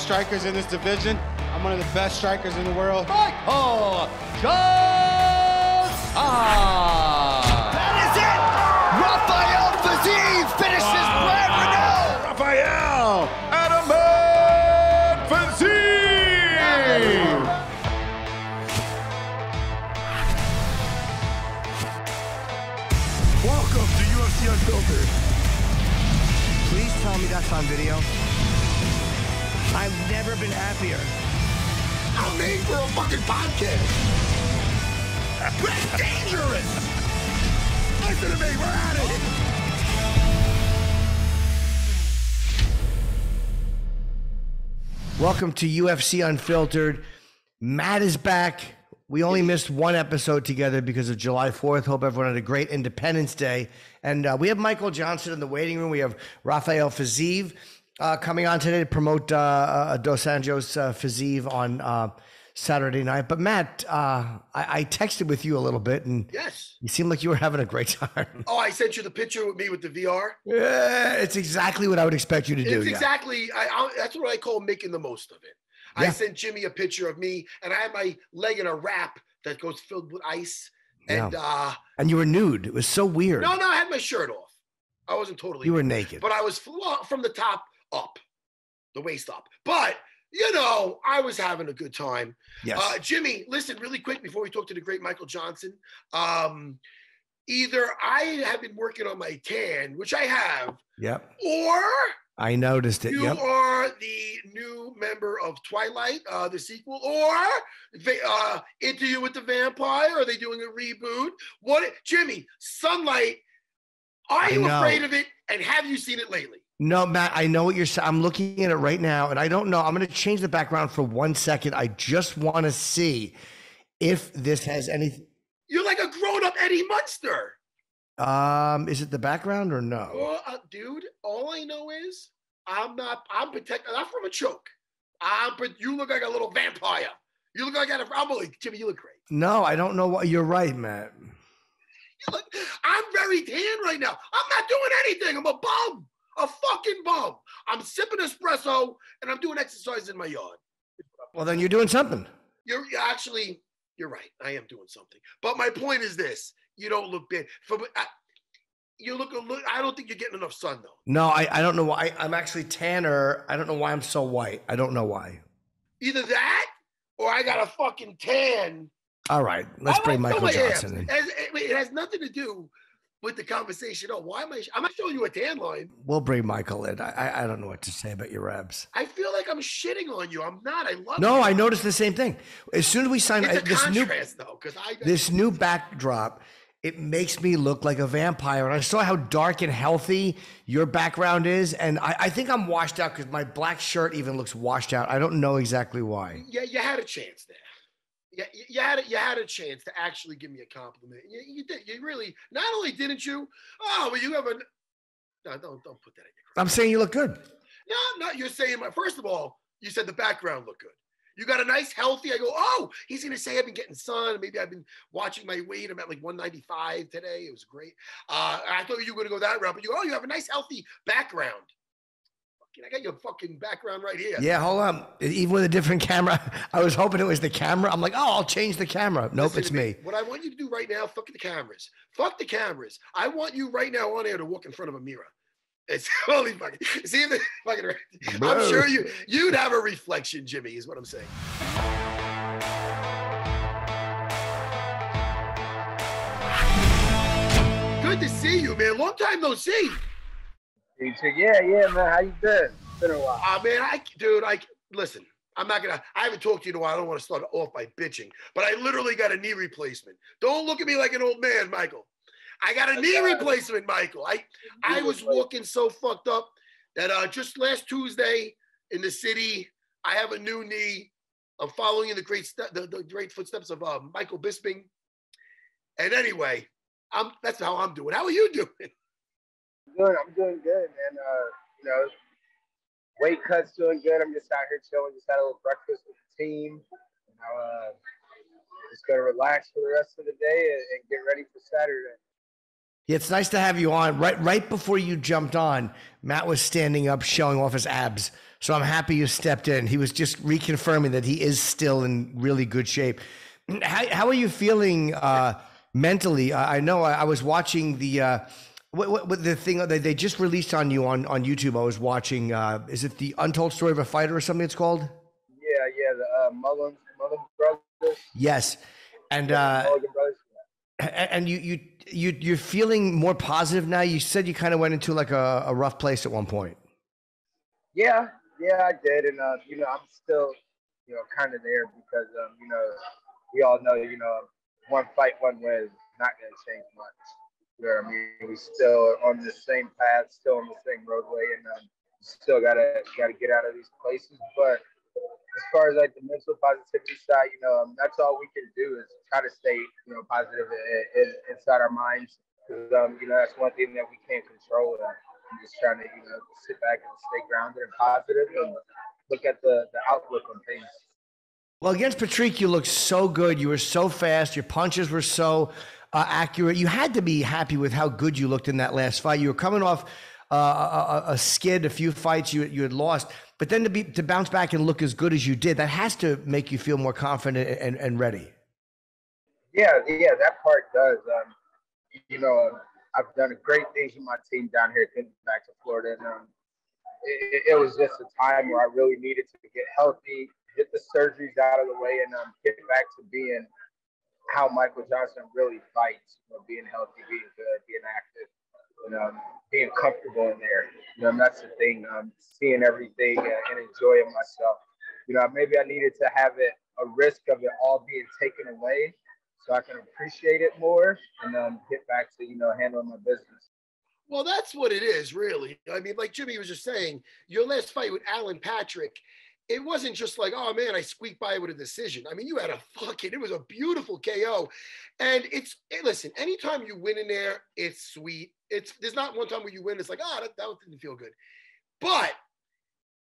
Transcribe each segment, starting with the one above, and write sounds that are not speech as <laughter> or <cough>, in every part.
strikers in this division. I'm one of the best strikers in the world. Oh, Michael Johnson! That is it! Rafael Fiziev finishes ah. Brad Renault! Rafael Ataman Fiziev! Welcome to UFC Unfiltered. Please tell me that's on video. I've never been happier. I'm made for a fucking podcast. That's dangerous. Listen to me, we're at it. Welcome to UFC Unfiltered. Matt is back. We only missed one episode together because of July 4th. Hope everyone had a great Independence Day. And uh, we have Michael Johnson in the waiting room. We have Rafael Fiziev uh, coming on today to promote uh, uh, Dos Anjos uh, Fiziev on uh, Saturday night. But Matt, uh, I-, I texted with you a little bit and Yes. you seemed like you were having a great <laughs> time. Oh, I sent you the picture with me with the VR. yeah, it's exactly what I would expect you to do. It's yeah. exactly. I, I, that's what I call making the most of it. I sent Jimmy a picture of me, and I had my leg in a wrap that goes filled with ice. And uh And you were nude. It was so weird. no, no, I had my shirt off. I wasn't totally. you were naked, but I was from the top up, the waist up. But you know, I was having a good time. yes. Uh, Jimmy, listen really quick before we talk to the great Michael Johnson. Um, either I have been working on my tan, which I have, yep. or I noticed it. you Yep. are the new member of Twilight, uh, the sequel, or va- uh, Interview with the Vampire. Are they doing a reboot? What, Jimmy? Sunlight. Are I you afraid of it? And have you seen it lately? No, Matt, I know what you're saying. I'm looking at it right now, and I don't know. I'm going to change the background for one second. I just want to see if this has anything. You're like a grown-up Eddie Munster. Um, is it the background or no? Well, uh, dude, all I know is I'm not. I'm protected. I'm from a choke. I'm. But you look like a little vampire. You look like a. I'm like Jimmy. You look great. No, I don't know what. You're right, Matt. You look, I'm very tan right now. I'm not doing anything. I'm a bum. A fucking bum. I'm sipping espresso and I'm doing exercise in my yard. Well, then you're doing something. You're, you're actually. You're right. I am doing something. But my point is this: you don't look bad. For I, you look a look. I don't think you're getting enough sun though. No, I, I don't know why. I'm actually tanner. I don't know why I'm so white. I don't know why. Either that or I got a fucking tan All right, let's I bring Michael. Johnson in. It has, it has nothing to do with the conversation. Oh, why am I? I'm not showing you a tan line. We'll bring Michael in. I, I, don't know what to say about your abs. I feel like I'm shitting on you. I'm not. I love. No, you. I noticed the same thing. As soon as we signed a this new though, because I. this new backdrop, it makes me look like a vampire. And I saw how dark and healthy your background is, and I, I think I'm washed out because my black shirt even looks washed out. I don't know exactly why. yeah, you had a chance there. Yeah, you, had a, you had a chance to actually give me a compliment. You, you did. You really. Not only didn't you. Oh, but you have a. No, don't don't put that in your. I'm saying you look good. No, no. You're saying. my First of all, you said the background looked good. You got a nice, healthy. I go, oh, he's gonna say I've been getting sun. Maybe I've been watching my weight. I'm at like 195 today. It was great. Uh, I thought you were gonna go that route, but you go, oh, you have a nice, healthy background. I got your fucking background right here. Yeah, hold on. Even with a different camera, <laughs> I was hoping it was the camera. I'm like, oh, I'll change the camera. Nope, Listen it's to me. What I want you to do right now, fuck the cameras. Fuck the cameras. I want you right now on air to walk in front of a mirror. It's <laughs> holy fucking. See if it <laughs> fucking. I'm sure you you'd have a reflection, Jimmy. Is what I'm saying. Good to see you, man. Long time no see. He said, yeah, yeah, man. How you been? It's been a while. Ah, man, I dude, I listen. I'm not gonna. I haven't talked to you in a while. I don't want to start off by bitching, but I literally got a knee replacement. Don't look at me like an old man, Michael. I got a knee replacement, Michael. I I was walking so fucked up that uh just last Tuesday in the city, I have a new knee. I'm following in the great step, the, the great footsteps of uh, Michael Bisping. And anyway, I'm that's how I'm doing. How are you doing? Doing, I'm doing good, man. Uh, you know, weight cuts doing good. I'm just out here chilling. Just had a little breakfast with the team. Now, uh, just gonna relax for the rest of the day and, and get ready for Saturday. Yeah, it's nice to have you on. Right, right before you jumped on, Matt was standing up, showing off his abs. So I'm happy you stepped in. He was just reconfirming that he is still in really good shape. <clears throat> How, how are you feeling uh, mentally? I know I, I, was watching the. Uh, what, what, what, the thing they, they just released on you on, on YouTube? I was watching. Uh, is it the Untold Story of a Fighter or something? It's called. Yeah, yeah, the uh, Mullen Mullen brothers. Yes, and uh, and you you you you're feeling more positive now. You said you kind of went into like a, a rough place at one point. Yeah, yeah, I did, and uh, you know, I'm still, you know, kind of there because um, you know, we all know, you know, one fight, one win is not going to change much. Know I mean? We still on the same path, still on the same roadway, and um, still gotta gotta get out of these places. But as far as like the mental positivity side, you know, um, that's all we can do is try to stay, you know, positive in, in, inside our minds. Because um, you know, that's one thing that we can't control. And I'm just trying to, you know, sit back and stay grounded and positive and look at the the outlook on things. Well, against Patrick, you looked so good. You were so fast. Your punches were so uh, accurate. You had to be happy with how good you looked in that last fight. You were coming off uh, a, a, skid, a few fights you you had lost, but then to be to bounce back and look as good as you did, that has to make you feel more confident and, and ready. Yeah, yeah, that part does. Um, you know, I've done great things with my team down here, getting back to Florida, and um, it, it, was just a time where I really needed to get healthy, get the surgeries out of the way, and um, get back to being how Michael Johnson really fights, know, being healthy, being good, being active, you know, being comfortable in there. You know, that's the thing. Um, seeing everything and enjoying myself. You know, maybe I needed to have it a risk of it all being taken away, so I can appreciate it more and um, get back to you know handling my business. Well, that's what it is, really. I mean, like Jimmy was just saying, your last fight with Alan Patrick, it wasn't just like, oh man, I squeaked by with a decision. I mean, you had a fucking, it was a beautiful KO. And it's, hey, listen, anytime you win in there, it's sweet. It's, there's not one time where you win, it's like, oh, that, that didn't feel good. But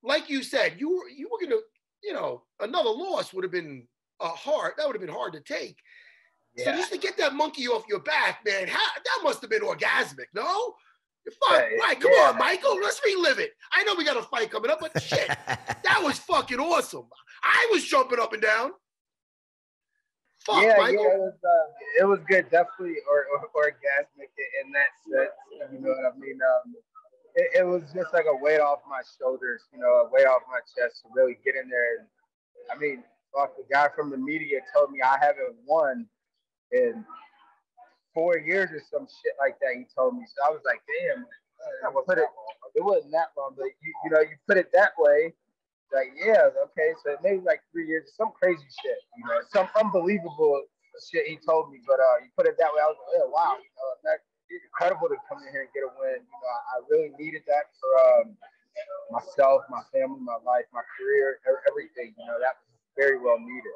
like you said, you were, you were going to, you know, another loss would have been a hard, that would have been hard to take. Yeah. So just to get that monkey off your back, man, how, that must have been orgasmic, no? Fuck, right? Come yeah. on, Michael. Let's relive it. I know we got a fight coming up, but shit, <laughs> that was fucking awesome. I was jumping up and down. Fuck, yeah, Michael. yeah, it was, uh, it was good. Definitely or, or, orgasmic in that sense. You know what I mean? Um, it, it, was just like a weight off my shoulders, you know, a weight off my chest to really get in there. And, I mean, fuck, the guy from the media told me I haven't won in four years or some shit like that. He told me. So I was like, damn. I put it. It wasn't that long, but you, you know, you put it that way. Like, yeah, okay. So it maybe like three years, some crazy shit. You know, some unbelievable shit he told me. But uh, you put it that way, I was like, oh wow, you know, that, it's incredible to come in here and get a win. You know, I, I really needed that for um, myself, my family, my life, my career, everything. You know, that was very well needed.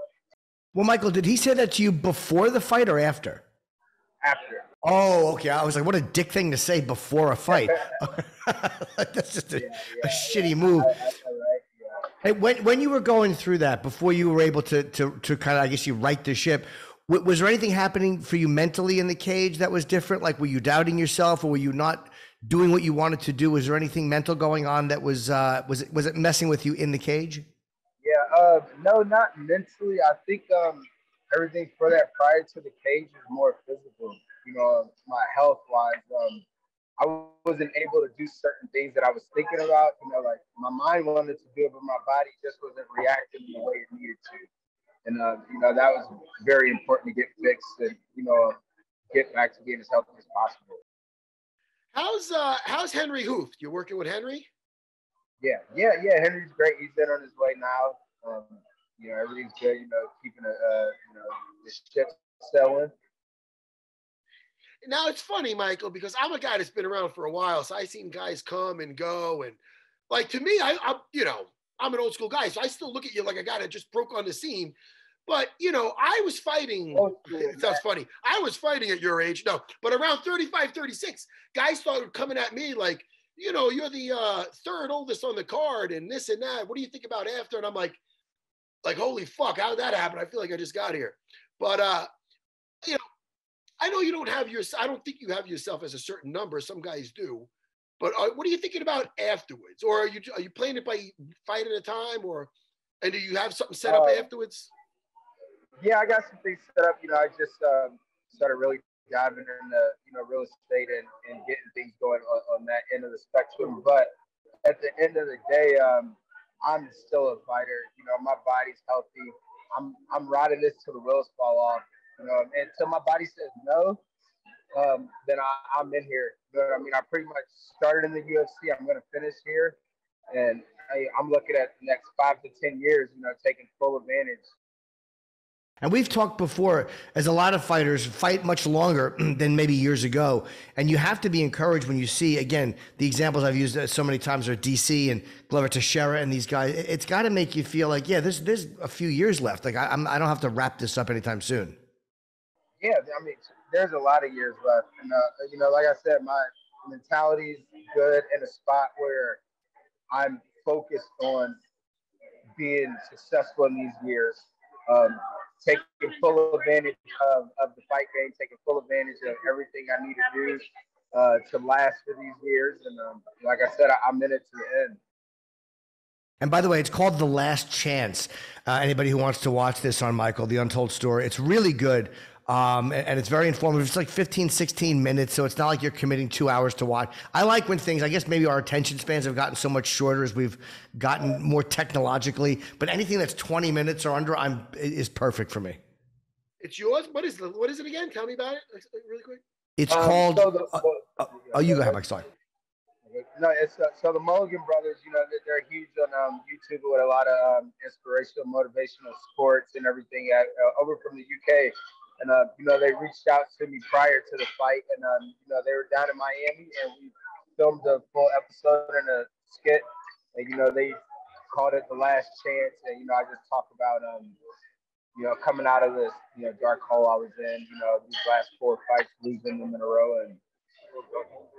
Well, Michael, did he say that to you before the fight or after? After. Oh, okay. I was like, what a dick thing to say before a fight. <laughs> <laughs> That's just a, yeah, yeah, a shitty move. Hey, when when you were going through that, before you were able to to to kind of, I guess you right the ship. Was there anything happening for you mentally in the cage that was different? Like, were you doubting yourself, or were you not doing what you wanted to do? Was there anything mental going on that was uh, was it was it messing with you in the cage? Yeah, uh, no, not mentally. I think um, everything for that prior to the cage is more physical. You know, my health wise, um, I wasn't able to do certain things that I was thinking about. You know, like my mind wanted to do it, but my body just wasn't reacting the way it needed to. And uh, you know, that was very important to get fixed and you know, get back to being as healthy as possible. How's uh how's Henri Hooft? You're working with Henry? Yeah, yeah, yeah. Henry's great. He's been on his way now. Um, you know, everything's good. You know, keeping a uh, you know the ship selling. Now it's funny, Michael, because I'm a guy that's been around for a while, so I've seen guys come and go, and like to me, I, I you know I'm an old school guy, so I still look at you like a guy that just broke on the scene. But you know, I was fighting. Oh, it <laughs> sounds funny. I was fighting at your age, no, but around 35, 36, guys started coming at me like, you know, you're the uh, third oldest on the card, and this and that. What do you think about after? And I'm like, like, holy fuck, how did that happen? I feel like I just got here. But uh, I know you don't have your I don't think you have yourself as a certain number. Some guys do. But uh, what are you thinking about afterwards? Or are you are you playing it by fight at a time, or and do you have something set up Uh, afterwards? Yeah, I got some things set up. You know, I just um, started really diving into you know real estate and, and getting things going on, on that end of the spectrum. But at the end of the day, um, I'm still a fighter. You know, my body's healthy. I'm I'm riding this till the wheels fall off. Know, and until my body says no, um, then I, I'm in here. But I mean, I pretty much started in the UFC. I'm going to finish here, and I, I'm looking at the next five to ten years. You know, taking full advantage And we've talked before, as a lot of fighters fight much longer <clears throat> than maybe years ago. And you have to be encouraged when you see, again, the examples I've used uh, so many times are DC and Glover Teixeira and these guys. It- It's got to make you feel like, yeah, there's, there's a few years left. Like, I, I'm, I don't have to wrap this up anytime soon. Yeah, I mean, there's a lot of years left, and uh, you know, like I said, my mentality's good in a spot where I'm focused on being successful in these years, um, taking full advantage of, of the fight game, taking full advantage of everything I need to do uh, to last for these years, and um, like I said, I, I'm in it to the end. And by the way, it's called The Last Chance. Uh, anybody who wants to watch this on Michael, The Untold Story, it's really good. Um, and, and it's very informative. It's like 15, 16 minutes, so it's not like you're committing two hours to watch. I like when things, I guess maybe our attention spans have gotten so much shorter as we've gotten more technologically, but anything that's 20 minutes or under I'm, is perfect for me. It's yours. What is the what is it again? Tell me about it really quick. It's Um, called, so the- uh, uh, oh, you go ahead, Mike, sorry. No, it's uh, so the Mulligan brothers. You know, they're, they're huge on um, YouTube with a lot of um, inspirational, motivational sports and everything. At, uh, over from the UK, and uh, you know, they reached out to me prior to the fight, and um, you know, they were down in Miami, and we filmed a full episode and a skit. And you know, they called it the last chance, and you know, I just talk about um, you know, coming out of this, you know, dark hole I was in. You know, these last four fights, losing them in a row, and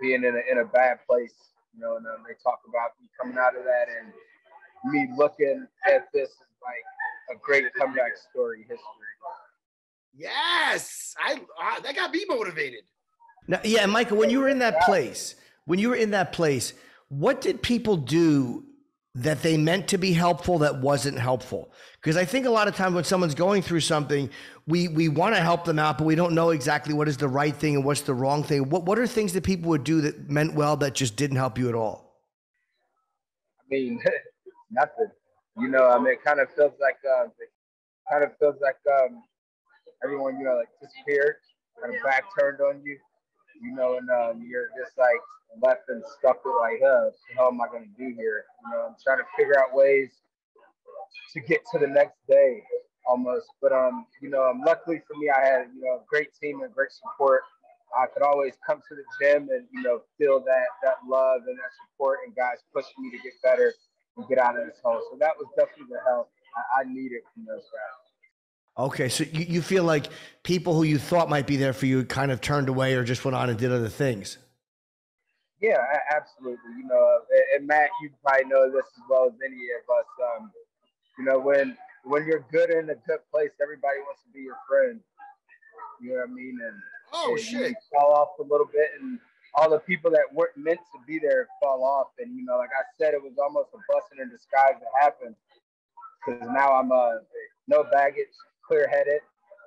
being in a, in a bad place, you know, and um, they talk about me coming out of that and me looking at this like a great comeback story history. Yes, I uh, that got me motivated. Now, yeah, Michael, when you were in that place, when you were in that place, what did people do that they meant to be helpful that wasn't helpful? Because I think a lot of times when someone's going through something, we we want to help them out, but we don't know exactly what is the right thing and what's the wrong thing. What what are things that people would do that meant well that just didn't help you at all? I mean, <laughs> nothing. You know, I mean, it kind of feels like, uh, it kind of feels like um, everyone, you know, like disappeared, kind of back turned on you, you know, and um, you're just like left and stuck with like, what the am I going to do here? You know, I'm trying to figure out ways to get to the next day almost. But, um, you know, um, luckily for me, I had, you know, a great team and great support. I could always come to the gym and, you know, feel that, that love and that support and guys pushing me to get better and get out of this hole. So that was definitely the help I, I needed from those guys. Okay, so you, you feel like people who you thought might be there for you kind of turned away or just went on and did other things. Yeah, absolutely. You know, and- and Matt, you probably know this as well as any of us. Um, you know, when when you're good in a good place, everybody wants to be your friend. You know what I mean? And Oh and shit! you fall off a little bit, and all the people that weren't meant to be there fall off. And you know, like I said, it was almost a blessing in disguise that happened because now I'm uh no baggage, clear headed,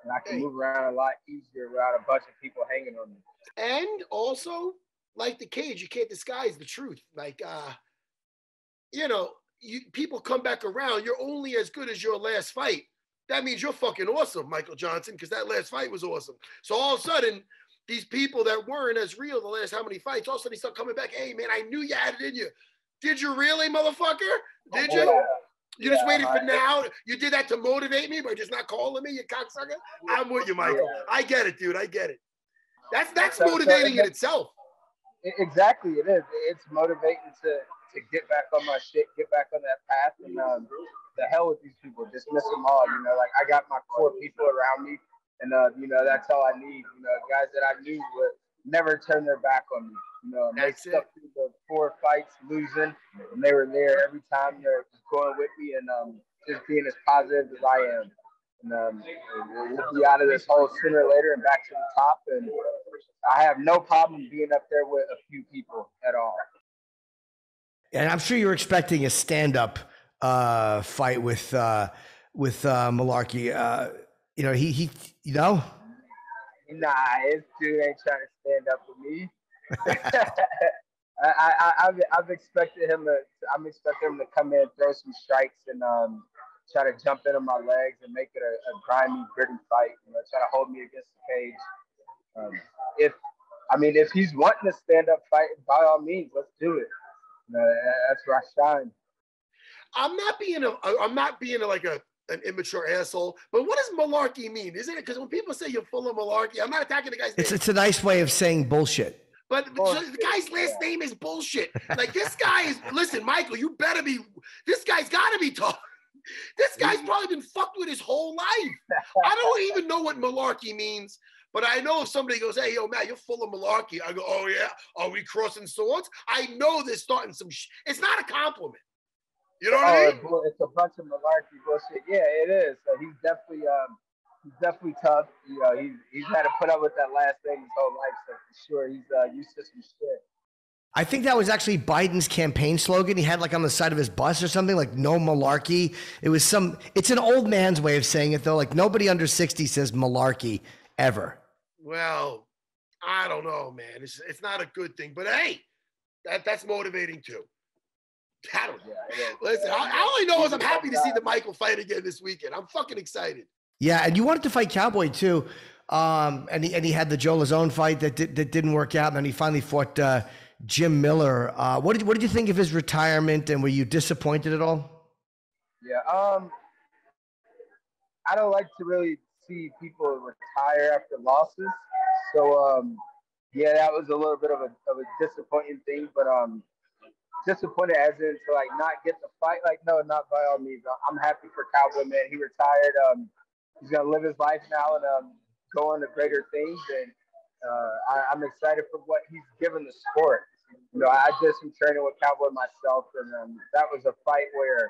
and I can move around a lot easier without a bunch of people hanging on me. And also, like the cage, you can't disguise the truth. Like, uh, you know, you people come back around. You're only as good as your last fight. That means you're fucking awesome, Michael Johnson, because that last fight was awesome. So all of a sudden, these people that weren't as real the last how many fights, all of a sudden they start coming back. Hey man, I knew you had it in you. Did you really, motherfucker? Did you? Yeah. You just Yeah, waited for I- now. You did that to motivate me by just not calling me, you cocksucker. I'm with you, Michael. Yeah. I get it, dude. I get it. That's that's motivating in itself. Exactly, it is. It's motivating to to get back on my shit, get back on that path, and um, the hell with these people, dismiss them all. You know, like I got my core people around me, and uh, you know that's all I need. You know, guys that I knew would never turn their back on me. You know, and they That's it. stuck through the four fights, losing, and they were there every time. They're going with me and um, just being as positive as I am. And um, we'll we'll be out of this hole sooner or later and back to the top. And I have no problem being up there with a few people at all. And I'm sure you're expecting a stand-up uh, fight with uh, with uh, Mullarkey. Uh, you know, he he, you know. Nah, this dude ain't trying to stand up for me. <laughs> I, I, I've, I've expected him to. I'm expecting him to come in, throw some strikes, and um, try to jump into my legs and make it a, a grimy, gritty fight. You know, try to hold me against the cage. Um, if I mean, if he's wanting to stand up fight, by all means, let's do it. You know, that's where I shine. I'm not being a. I'm not being a, like a an immature asshole. But what does malarkey mean? Isn't it? Because when people say you're full of malarkey, I'm not attacking the guy's It's name. it's a nice way of saying bullshit. But but the guy's last name is bullshit. <laughs> Like this guy is. Listen, Michael, you better be. This guy's got to be tough. <laughs> This guy's probably been fucked with his whole life. <laughs> I don't even know what malarkey means. But I know if somebody goes, "Hey, yo, Matt, you're full of malarkey," I go, "Oh yeah, are we crossing swords?" I know they're starting some. Sh- it's not a compliment. You know what I Oh, mean? it's a bunch of malarkey bullshit. Yeah, it is. So he's definitely um, definitely tough. You know, he's he's had to put up with that last thing his whole life. So for sure, he's uh, used to some shit. I think that was actually Biden's campaign slogan. He had like on the side of his bus or something like "No malarkey." It was some. It's an old man's way of saying it though. Like nobody under sixty says malarkey ever. Well, I don't know, man. It's it's not a good thing, but hey, that that's motivating too. I don't know. Yeah, it is. Listen, I, I only know is I'm happy to see the Michael fight again this weekend. I'm fucking excited. Yeah, and you wanted to fight Cowboy too, um, and he and he had the Joe Lauzon fight that did, that didn't work out, and then he finally fought uh, Jim Miller. Uh, what did what did you think of his retirement, and were you disappointed at all? Yeah. Um, I don't like to really see people retire after losses. So um, yeah, that was a little bit of a of a disappointing thing, but um, disappointed as in to like not get the fight. Like no, not by all means. I'm happy for Cowboy man. He retired. Um, he's gonna live his life now and um, go on to greater things. And uh, I, I'm excited for what he's given the sport. You know, I did some training with Cowboy myself, and um, that was a fight where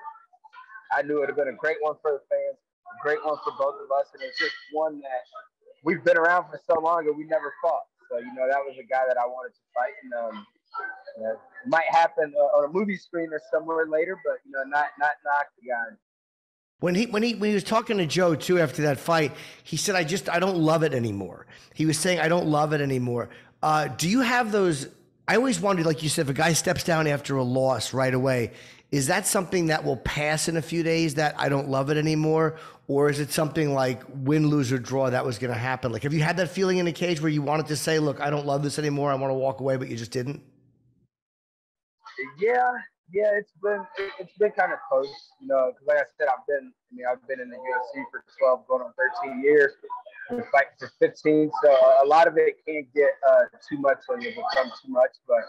I knew it would have been a great one for the fans, a great one for both of us, and it's just one that we've been around for so long and we never fought. So you know, that was a guy that I wanted to fight, and um, uh, it might happen uh, on a movie screen or somewhere later, but you know, not not in the octagon. When he when he when he was talking to Joe too after that fight, he said, "I just I don't love it anymore." He was saying, "I don't love it anymore." Uh, do you have those? I always wondered, like you said, if a guy steps down after a loss right away, is that something that will pass in a few days? That I don't love it anymore, or is it something like win, lose, or draw that was going to happen? Like, have you had that feeling in a cage where you wanted to say, "Look, I don't love this anymore. I want to walk away," but you just didn't? Yeah, yeah, it's been it- it's been kind of close, you know, because like I said, I've been I mean I've been in the UFC for 12, going on 13 years, been fighting for 15, so a lot of it can't get uh, too much when you become too much, but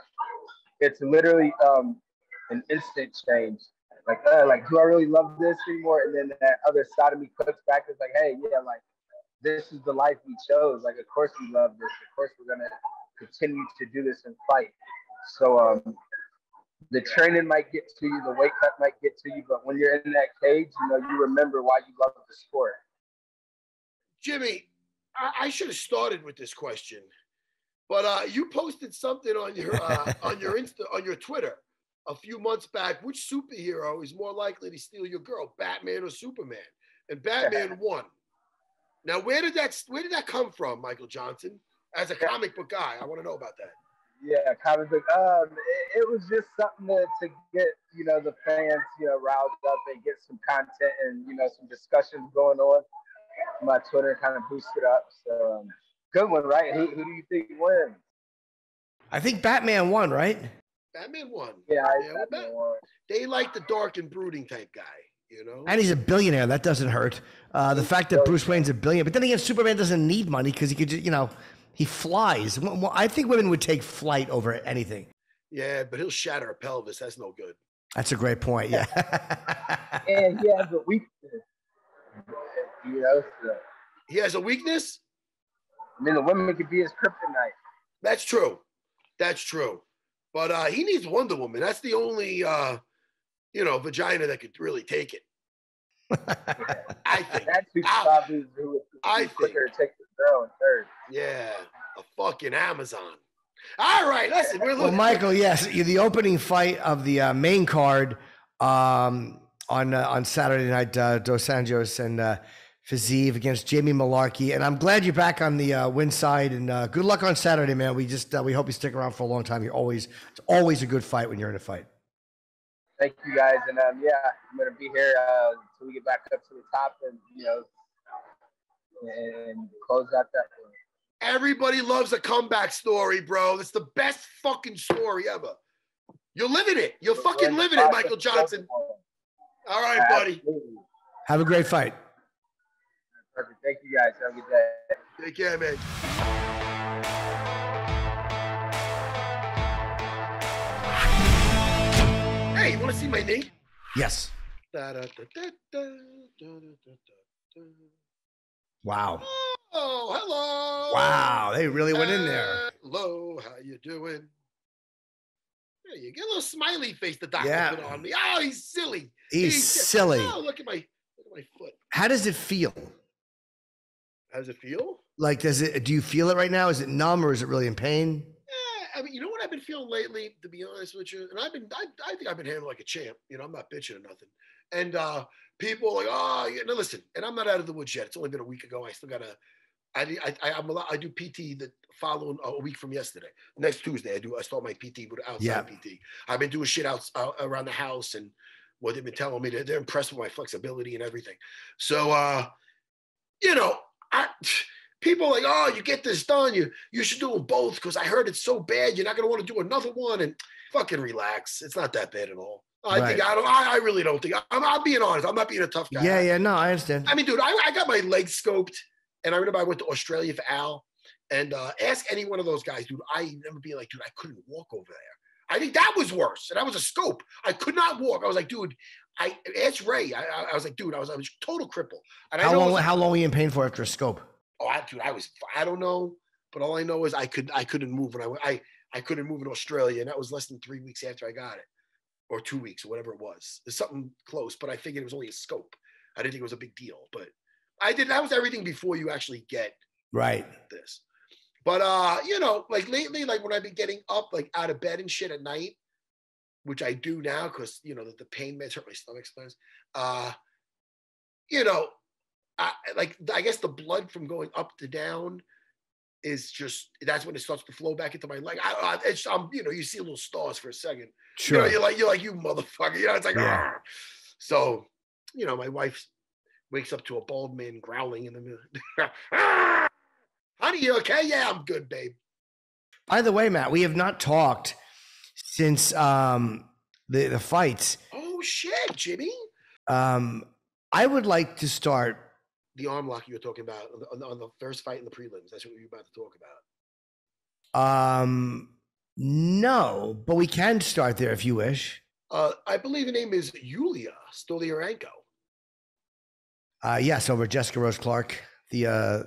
it's literally um, an instant change. Like, uh, like, do I really love this anymore? And then that other side of me clicks back. It's like, hey, yeah, like this is the life we chose. Like, of course we love this. Of course we're gonna continue to do this and fight. So um, the training might get to you, the weight cut might get to you, but when you're in that cage, you know, you remember why you love the sport. Jimmy, I, I should have started with this question, but uh, you posted something on your uh, <laughs> on your Insta on your Twitter a few months back. Which superhero is more likely to steal your girl, Batman or Superman? And Batman <laughs> won. Now, where did that where did that come from, Michael Johnson? As a comic book guy, I want to know about that. Yeah, comic book. Um, it, it was just something to, to get you know the fans you know riled up and get some content and you know some discussions going on. My Twitter kind of boosted up. So um, good one, right? Who, who do you think wins? I think Batman won, right? Batman won. Yeah, Yeah, well, Batman Bat- won. They like the dark and brooding type guy, you know. And he's a billionaire. That doesn't hurt. Uh, the fact that Bruce Wayne's a billionaire, but then again, Superman doesn't need money because he could, just, you know, he flies. Well, well, I think women would take flight over anything. yeah, but he'll shatter a pelvis. That's no good. That's a great point. Yeah. <laughs> and he has a weakness. You know, so, He has a weakness. I mean, the women could be his kryptonite. That's true. That's true. But uh, he needs Wonder Woman. That's the only, uh, you know, vagina that could really take it. <laughs> I think. That's who Ow. probably who would I be quicker to take the girl in third. Yeah, a fucking Amazon. All right, listen, we're looking. Well. Michael, yes, the opening fight of the uh, main card um, on uh, on Saturday night, uh, Dos Anjos and uh, Fiziev against Jamie Mullarkey, and I'm glad you're back on the uh, win side. And uh, good luck on Saturday, man. We just uh, we hope you stick around for a long time. You're always it's always a good fight when you're in a fight. Thank you guys, and um, yeah, I'm gonna be here uh, until we get back up to the top, and you know, and, close out that one. Everybody loves a comeback story, bro. It's the best fucking story ever. You're living it. You're fucking living it, Michael Johnson. All right, buddy. Have a great fight. Perfect. Thank you guys. Have a good day. Take care, man. Hey, you want to see my knee? Yes. Da, da, da, Wow. Oh, hello. Wow. They really went in there. Hello, how you doing? There you get a little smiley face the doctor Yeah. put on me. Oh, he's silly. He's silly. Oh, look at my look at my foot. How does it feel? How does it feel? Like, does it? Do you feel it right now? Is it numb or is it really in pain? Eh, I mean, you know what I've been feeling lately, to be honest with you, and I've been, I, I think I've been handling like a champ. You know, I'm not bitching or nothing. And uh people are like, oh, yeah, no, listen. And I'm not out of the woods yet. It's only been a week ago. I still gotta. I I I'm a lot, I do PT the following uh, a week from yesterday. Next Tuesday, I do. I start my PT with outside Yeah. PT. I've been doing shit out uh, around the house and what they've been telling me. They're, they're impressed with my flexibility and everything. So, uh, you know, I. People are like, oh, you get this done. You you should do them both because I heard it's so bad. You're not gonna want to do another one. And fucking relax. It's not that bad at all. I think I don't. I, I really don't think. I'm, I'm being honest. I'm not being a tough guy. Yeah, yeah. No, I understand. I mean, dude, I, I got my legs scoped, and I remember I went to Australia for Al. And uh, ask any one of those guys, dude. I remember being like, dude, I couldn't walk over there. I think that was worse. And that was a scope. I could not walk. I was like, dude, I asked Ray. I, I, was like, dude, I was I was total cripple. And How know long? was- How long were you in pain for after a scope? Oh, I, dude, I was. I don't know, but all I know is I could. I couldn't move when I went. I I couldn't move in Australia, and that was less than three weeks after I got it, or two weeks, or whatever it was. There's something close, but I figured it was only a scope. I didn't think it was a big deal, but I did. That was everything before you actually get Right. this. But uh, you know, like lately, like when I've been getting up, like out of bed and shit at night, which I do now because you know the, the pain meds hurt my stomach sometimes. Uh, you know, I, like I guess the blood from going up to down is just that's when it starts to flow back into my leg. I, I it's um, you know, you see little stars for a second. You know, Sure. you're like you're like you motherfucker. You know, it's like Yeah. "Argh." so. You know, my wife wakes up to a bald man growling in the middle. "Ah! <laughs> Honey, you okay? Yeah, I'm good, babe. By the way, Matt, we have not talked since um, the the fights. Oh shit, Jimmy. Um, I would like to start. The arm lock you were talking about on the, on the, on the first fight in the prelims. That's what we were about to talk about. Um, no, but we can start there if you wish. Uh, I believe the name is Yulia Stoliarenko. Uh, yes, over Jessica Rose Clark. The uh,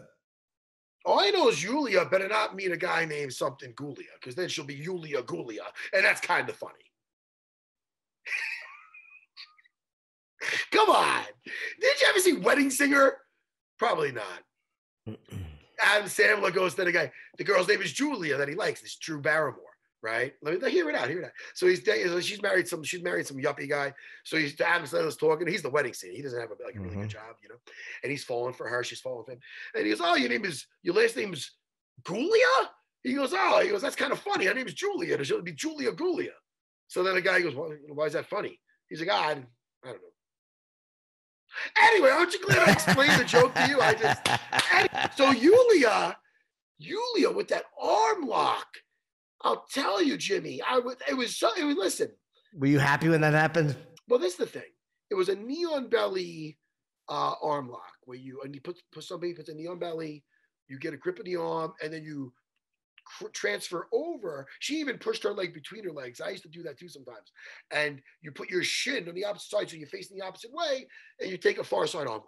All I know is Yulia better not meet a guy named something Gulia, because then she'll be Yulia Gulia, and that's kind of funny. <laughs> Come on. Did you ever see Wedding Singer? Probably not. Adam Sandler goes to the guy. The girl's name is Julia that he likes. It's Drew Barrymore, right? Let me hear it out. Hear it out. So he's she's married some. She's married some yuppie guy. So he's Adam Sandler's talking. He's the wedding scene. He doesn't have a, like a really good job, you know. And he's falling for her. She's falling for him. And he goes, "Oh, your name is your last name is Gulia." He goes, "Oh, he goes. That's kind of funny. Her name is Julia. It should be Julia Gulia." So then the guy goes, "Why, why is that funny?" He's like, "Ah, I, I don't know." Anyway, aren't you glad I explained the joke to you? I just Anyway, so Yulia, Yulia with that arm lock. I'll tell you, Jimmy. I would. It was so. It was, listen. were you happy when that happened? Well, this is the thing. It was a neon belly uh, arm lock where you and you put, put somebody puts a neon belly. You get a grip of the arm, and then you transfer over. She even pushed her leg between her legs. I used to do that too sometimes. And you put your shin on the opposite side, so you're facing the opposite way, and you take a far side arm lock.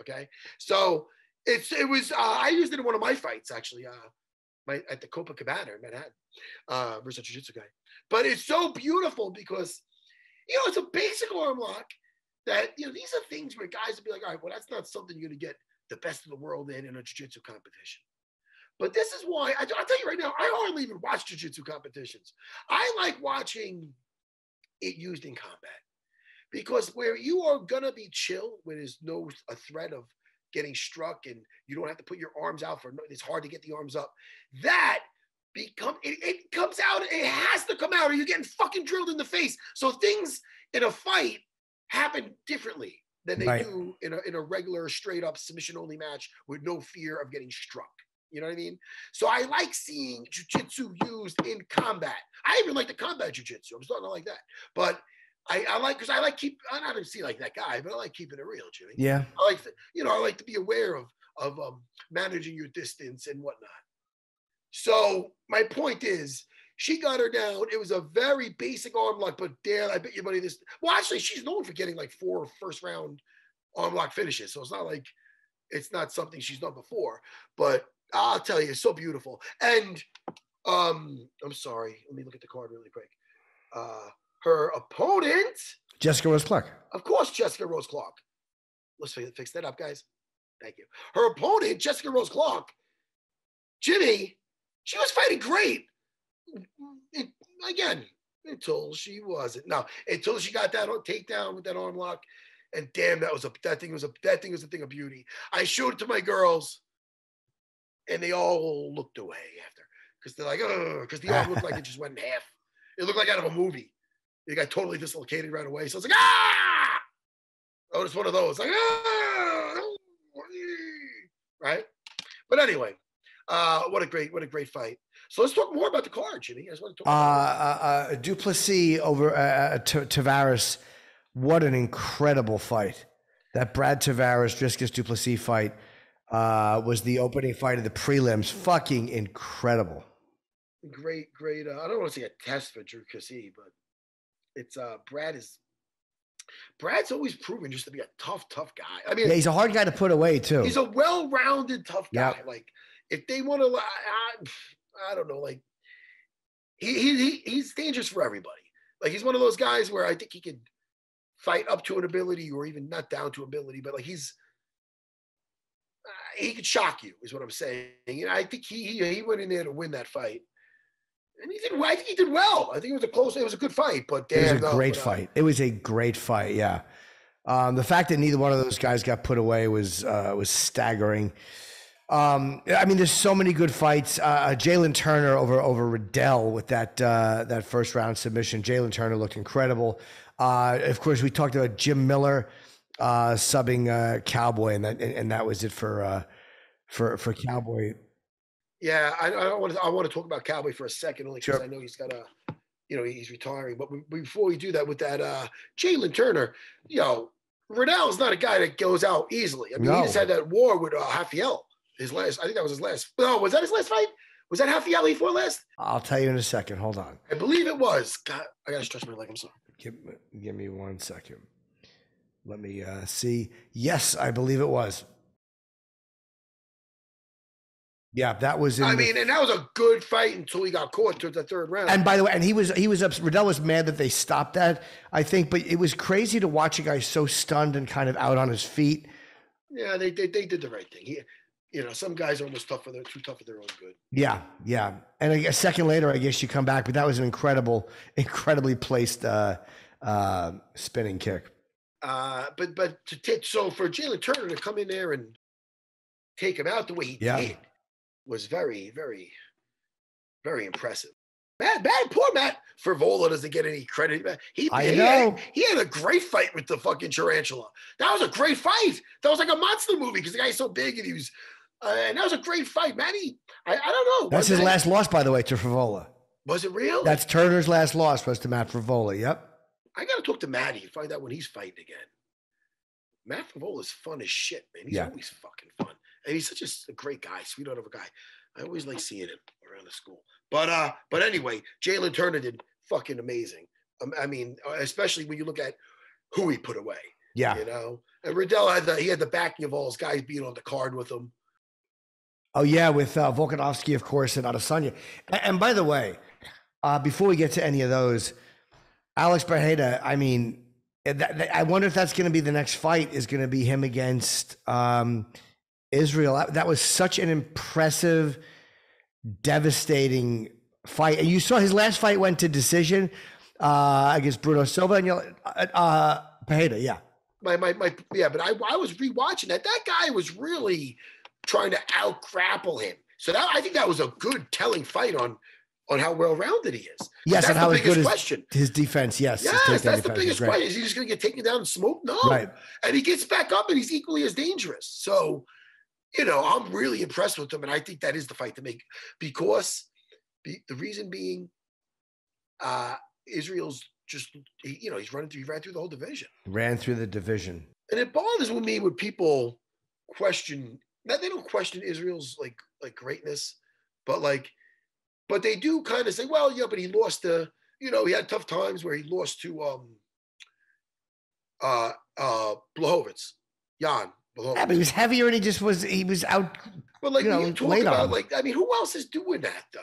Okay, so it's it was. Uh, I used it in one of my fights actually. Uh, my at the Copacabana in Manhattan uh, versus a jiu-jitsu guy. But it's so beautiful because you know it's a basic arm lock that you know these are things where guys would be like, all right, well that's not something you're gonna get the best of the world in in a jiu-jitsu competition. But this is why I, will tell you right now, I hardly even watch jiu-jitsu competitions. I like watching it used in combat because where you are gonna be chill, where there's no a threat of getting struck and you don't have to put your arms out for it's hard to get the arms up. That become it, it comes out, it has to come out, or you're getting fucking drilled in the face. So things in a fight happen differently than they right. do in a in a regular straight up submission only match with no fear of getting struck. You know what I mean? So I like seeing jujitsu used in combat. I even like the combat jujitsu. I'm starting to like that. But I, I like because I like keep I don't see like that guy, but I like keeping it real, Jimmy. Yeah. I like to, you know, I like to be aware of of um, managing your distance and whatnot. So my point is, she got her down. It was a very basic arm lock, but Dan, I bet you money this. Well, actually, she's known for getting like four first round arm lock finishes, so it's not like it's not something she's done before. But I'll tell you, it's so beautiful. And um, I'm sorry, let me look at the card really quick. Uh, her opponent, Jessica Rose Clark. Of course, Jessica Rose Clark. Let's fix that up, guys. Thank you. Her opponent, Jessica Rose Clark, Jimmy, she was fighting great. It, again, until she wasn't. No, until she got that takedown with that arm lock. And damn, that was a that thing was a that thing was a thing of beauty. I showed it to my girls, and they all looked away after because they're like, oh, because the arm looked like it just went in half. It looked like out of a movie. It got totally dislocated right away. So it's like, ah! Oh, it's one of those. Like, ah! Right? But anyway, uh, what a great, what a great fight. So let's talk more about the card, Jimmy. I just want to talk. Uh, uh, uh, Du Plessis over uh, uh T- Tavares. What an incredible fight! That Brad Tavares Dricus Du Plessis fight uh, was the opening fight of the prelims. Fucking incredible. Great, great. Uh, I don't want to say a test for Du Plessis, but it's uh Brad is Brad's always proven just to be a tough, tough guy. I mean, yeah, he's a hard guy to put away too. He's a well-rounded, tough guy. Yep. Like if they want to, I, I, don't know, like he, he he's dangerous for everybody. Like he's one of those guys where I think he could fight up to an ability or even not down to ability, but like he's he could shock you, is what I'm saying. And I think he, he he went in there to win that fight. And he did. I think he did well. I think it was a close. It was a good fight, but damn, it was a no, great uh, fight. It was a great fight. Yeah, um, the fact that neither one of those guys got put away was uh, was staggering. Um, I mean, there's so many good fights. Uh, uh, Jalen Turner over over Riddell with that uh, that first round submission. Jalen Turner looked incredible. Uh, of course, we talked about Jim Miller uh, subbing uh, Cowboy, and that and, that was it for for for Cowboy. Yeah, I, I want to I want to talk about Cowboy for a second, only because sure. I know he's got a, you know, he's retiring. But before we do that, with that uh, Jalen Turner, you know, Riddell's not a guy that goes out easily. I mean, no. he just had that war with uh, Rafael his last. I think that was his last. No, was that his last fight? Was that Rafael he fought last? I'll tell you in a second. Hold on. I believe it was. God, I gotta stretch my leg. I'm sorry. Give, give me one second. Let me uh, see. Yes, I believe it was. Yeah, that was. I mean, and that was a good fight until he got caught towards the third round. And by the way, and he was he was up. Riddell was mad that they stopped that. I think, but it was crazy to watch a guy so stunned and kind of out on his feet. Yeah, they they, they did the right thing. He, you know, some guys are almost tough for their too tough for their own good. Yeah, yeah. And a second later, I guess you come back, but that was an incredible, <laughs> incredibly placed uh, uh, spinning kick. Uh, but but to take so for Jalen Turner to come in there and take him out the way he yeah. did was very, very, very impressive. Matt, Matt, poor Matt Frevola doesn't get any credit. He, I he know. Had, he had a great fight with the fucking tarantula. That was a great fight. That was like a monster movie because the guy's so big and he was uh, and that was a great fight, Manny. I, I don't know. That's his last loss, by the way, to Frevola. Was it real? That's Turner's last loss was to Matt Frevola. Yep. I got to talk to Matty and find out when he's fighting again. Matt Frevola is fun as shit, man. He's yeah. always fucking fun, and he's such a, a great guy, sweetheart of a guy. I always like seeing him around the school. But uh, but anyway, Jalen Turner did fucking amazing. Um, I mean, especially when you look at who he put away. Yeah. You know, and Riddell had the he had the backing of all his guys being on the card with him. Oh yeah, with uh, Volkanovski, of course, and Adesanya. And, and by the way, uh, before we get to any of those, Alex Pereira. I mean, eh, that, that, I wonder if that's going to be the next fight. Is going to be him against um, Israel. That was such an impressive devastating fight. And you saw his last fight went to decision uh, against Bruno Silva and you're, uh, uh, yeah. My, my, my, yeah, but I, I was rewatching that. That guy was really trying to out grapple him. So that I think that was a good telling fight on on how well rounded he is. Yes, that's and how the good biggest his, question. his defense. Yes, Yes, that's the biggest question. Is he just going to get taken down and smoked? No. Right. And he gets back up and he's equally as dangerous. So, you know, I'm really impressed with him. And I think that is the fight to make because be, the reason being uh, Israel's just, he, you know, he's running through, he ran through the whole division. Ran through the division. And it bothers me when people question that they don't question Israel's like like greatness, but like, but they do kind of say, well, yeah, but he lost the, you know, he had tough times where he lost to um uh uh Blachowicz, Jan Blachowicz. Yeah, but he was heavier and he just was he was out. But like you know, you talk about like I mean, who else is doing that though?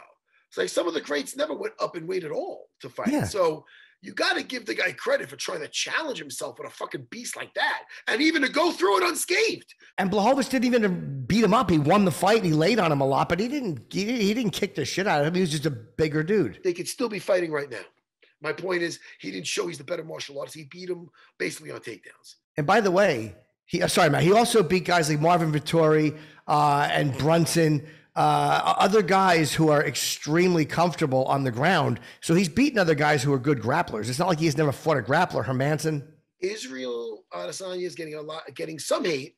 It's like some of the greats never went up in weight at all to fight. Yeah. So you got to give the guy credit for trying to challenge himself with a fucking beast like that, and even to go through it unscathed. And Blachowicz didn't even beat him up. He won the fight. and He laid on him a lot, but he didn't. He, didn't- kick the shit out of him. He was just a bigger dude. They could still be fighting right now. My point is, he didn't show he's the better martial artist. He beat him basically on takedowns. And by the way, he uh, sorry, Matt. He also beat guys like Marvin Vettori uh, and Brunson, uh, other guys who are extremely comfortable on the ground. So he's beaten other guys who are good grapplers. It's not like he's never fought a grappler. Hermansson. Israel Adesanya is getting a lot, getting some hate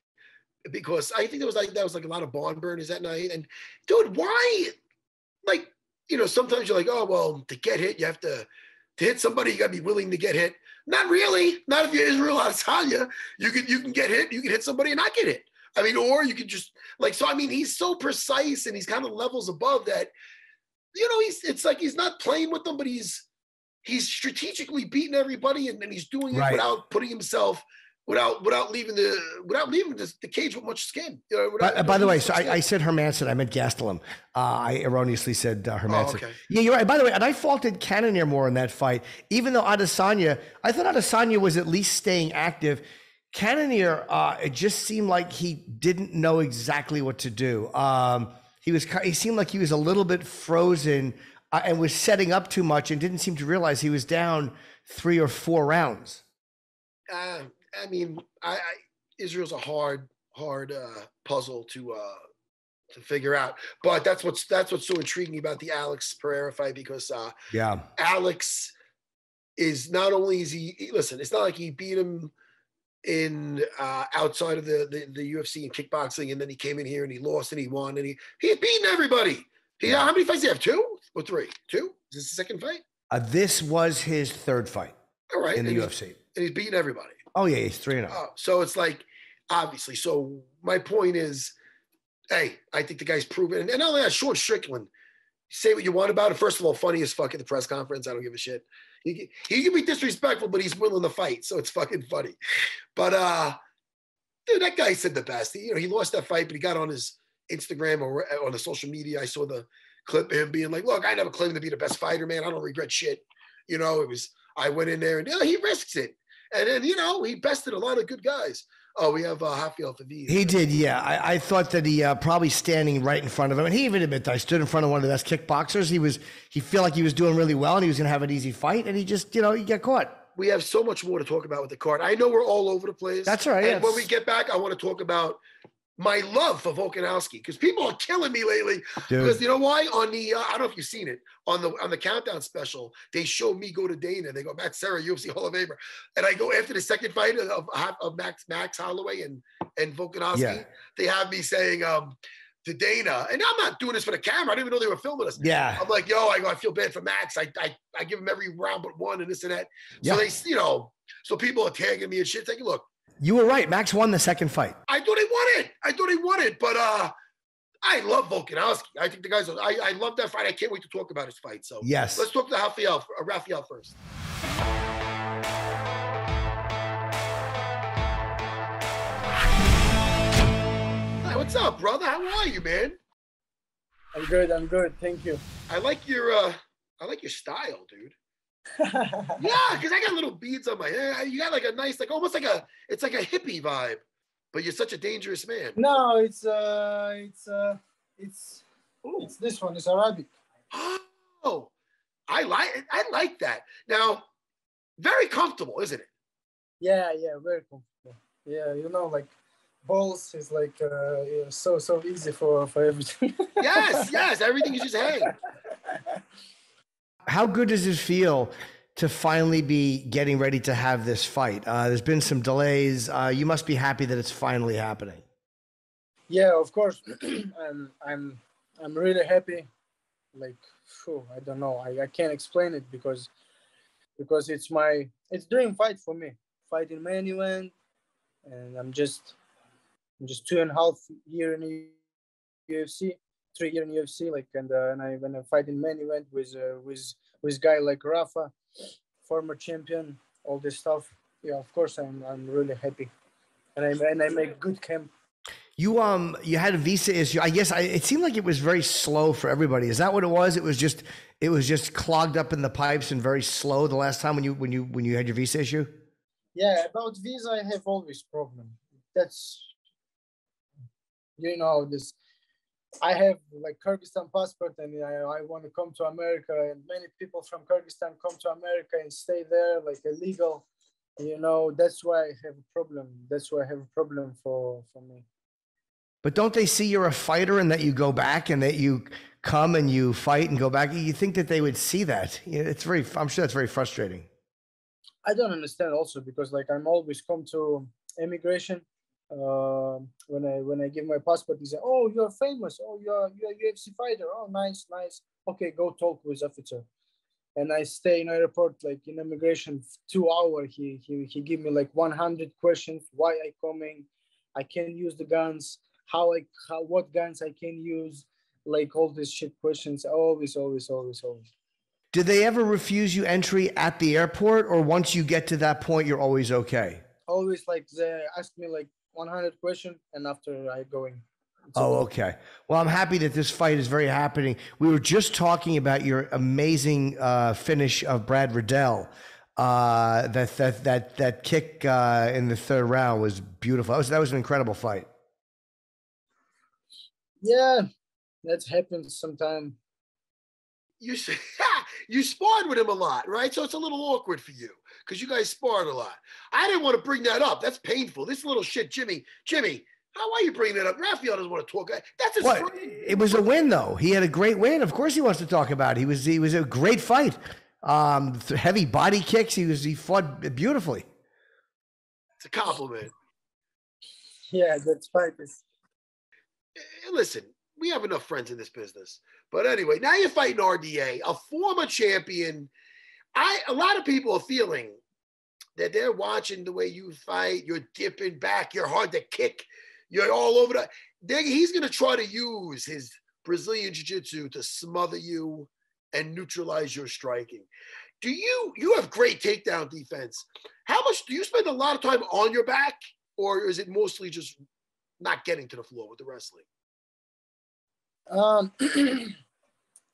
because I think there was like that was like a lot of barn burners that night. And dude, why? Like, you know, sometimes you're like, oh well, to get hit, you have to to hit somebody, you gotta be willing to get hit. Not really. Not if you're Israel Adesanya. You can you can get hit, you can hit somebody and not get hit. I mean, or you could just like so. I mean, he's so precise and he's kind of levels above that. You know, he's it's like he's not playing with them, but he's he's strategically beating everybody and, and he's doing it Right. without putting himself without without leaving the without leaving the, the cage with much skin. You know, without- By, by the way, so I. I said Hermansson. I meant Gastelum. Uh, I erroneously said uh, Hermansson. Oh, okay. Yeah, you're right. By the way, and I faulted Cannonier more in that fight, even though Adesanya, I thought Adesanya was at least staying active. Cannonier, uh, it just seemed like he didn't know exactly what to do. Um, he was he seemed like he was a little bit frozen uh, and was setting up too much and didn't seem to realize he was down three or four rounds. uh, I mean, I, I Israel's a hard, hard uh, puzzle to uh, to figure out. But that's what's that's what's so intriguing about the Alex Pereira fight because uh, Yeah. Alex is not only is he- listen, it's not like he beat him in uh, outside of the, the the UFC and kickboxing, and then he came in here and he lost and he won and he he's beaten everybody. He, How many fights do you have? Two or three? Two? Is this the second fight? Uh, this was his third fight All right. in the and UFC. He's, and he's beaten everybody. Oh, yeah, he's 3 0. Oh, so it's like obviously. So my point is, hey, I think the guy's proven. And, and not only that, Sean Strickland. Say what you want about it. First of all, funny as fuck at the press conference. I don't give a shit. He, can- be disrespectful, but he's willing to fight, so it's fucking funny. But uh, dude, that guy said the best. He, you know, he lost that fight, but he got on his Instagram or on the social media. I saw the clip of him being like, "Look, I never claimed to be the best fighter, man. I don't regret shit." You know, it was I went in there and you know, he risks it, and then you know he bested a lot of good guys. Oh, we have uh, Rafael Fiziev. He did, yeah. I, I thought that he uh, probably standing right in front of him, and he even admitted that I stood in front of one of the best kickboxers. He was, he felt like he was doing really well, and he was going to have an easy fight, and he just, you know, he got caught. we have so much more to talk about with the card. I know we're all over the place. That's right. And when we get back, I want to talk about my love for Volkanovski because people are killing me lately. Because you know why? On the uh, I don't know if you've seen it on the on the countdown special, they show me go to Dana. They go Matt Serra, UFC Hall of Famer, and I go after the second fight of, of, of Max Max Holloway and and Volkanovski. Yeah. They have me saying um to Dana, and I'm not doing this for the camera. I didn't even know they were filming us. yeah, I'm like, yo, I go, I feel bad for Max. I, I, I give him every round but one and this and that. So Yeah. they, you know, so people are tagging me and shit. Taking look, you were right. Max won the second fight. I thought he won it. I thought he won it, but uh, I love Volkanovski. I think the guys. Are, I, I love that fight. I can't wait to talk about his fight. So Yes. let's talk to Rafael. Uh, Rafael first. Hi, what's up, brother? How are you, man? I'm good. I'm good. Thank you. I like your uh, I like your style, dude. Yeah, because I got little beads on my hair. You got like a nice, like almost like a, it's like a hippie vibe, but you're such a dangerous man. no, it's uh, it's uh, it's Ooh. It's this one. It's Arabic. Oh, I like I like that. Now, very comfortable, isn't it? Yeah, yeah, very comfortable. Yeah, you know, like balls is like uh, so so easy for for everything. Yes, <laughs> yes. Everything is just hang. How good does it feel to finally be getting ready to have this fight? Uh, there's been some delays. Uh, you must be happy that it's finally happening. yeah, of course. <clears throat> I'm I'm I'm really happy. Like, I don't know. I, I can't explain it because because it's my it's dream fight for me. Fighting main event, and I'm just I'm just two and a half year in the UFC, three year in UFC. Like, and uh, and I when I fight in main event with uh, with with guy like Rafa, former champion, all this stuff. Yeah, of course I'm I'm really happy, and I and I make good camp. You um you had a visa issue. I guess I, it seemed like it was very slow for everybody. Is that what it was? It was just it was just clogged up in the pipes and very slow the last time when you when you when you had your visa issue. Yeah, about visa, I have always problem. That's you know this. I have like Kyrgyzstan passport, and I, I want to come to America, and many people from Kyrgyzstan come to America and stay there like illegal. You know that's why I have a problem. That's why I have a problem for for me. But don't they see you're a fighter and that you go back and that you come and you fight and go back? You think that they would see that? It's very. I'm sure that's very frustrating. I don't understand also because like I'm always come to immigration. Uh, when I when I give my passport, they say, "Oh, you're famous. Oh, you're you're a UFC fighter. Oh, nice, nice. Okay, go talk with officer." And I stay in airport like in immigration two hour. He he he give me like 100 questions. Why I coming? I can use the guns. How I how what guns I can use? Like all these shit questions. Always, always, always, always. Did they ever refuse you entry at the airport, or once you get to that point, you're always okay? always like they ask me like 100 question and after i going it's Oh, okay. okay. Well, I'm happy that this fight is very happening. We were just talking about your amazing uh, finish of Brad Riddell. Uh, that that that that kick uh, in the third round was beautiful. That was that was an incredible fight. yeah that happens sometime You s- <laughs> you sparred with him a lot, right? So it's a little awkward for you because you guys sparred a lot. I didn't want to bring that up. That's painful. This little shit, Jimmy. Jimmy, how are you bringing that up? Raphael doesn't want to talk. That's his What? friend. It was a win, though. He had a great win. Of course, he wants to talk about. It. He was he was a great fight. Um, heavy body kicks. He was he fought beautifully. It's a compliment. yeah that's right Eh, Listen, we have enough friends in this business. But anyway, now you're fighting RDA, a former champion. I a lot of people are feeling that they're watching the way you fight. You're dipping back. You're hard to kick. You're all over the. They, he's going to try to use his Brazilian jiu-jitsu to smother you and neutralize your striking. Do you you have great takedown defense? How much do you spend a lot of time on your back, or is it mostly just not getting to the floor with the wrestling? um <clears throat>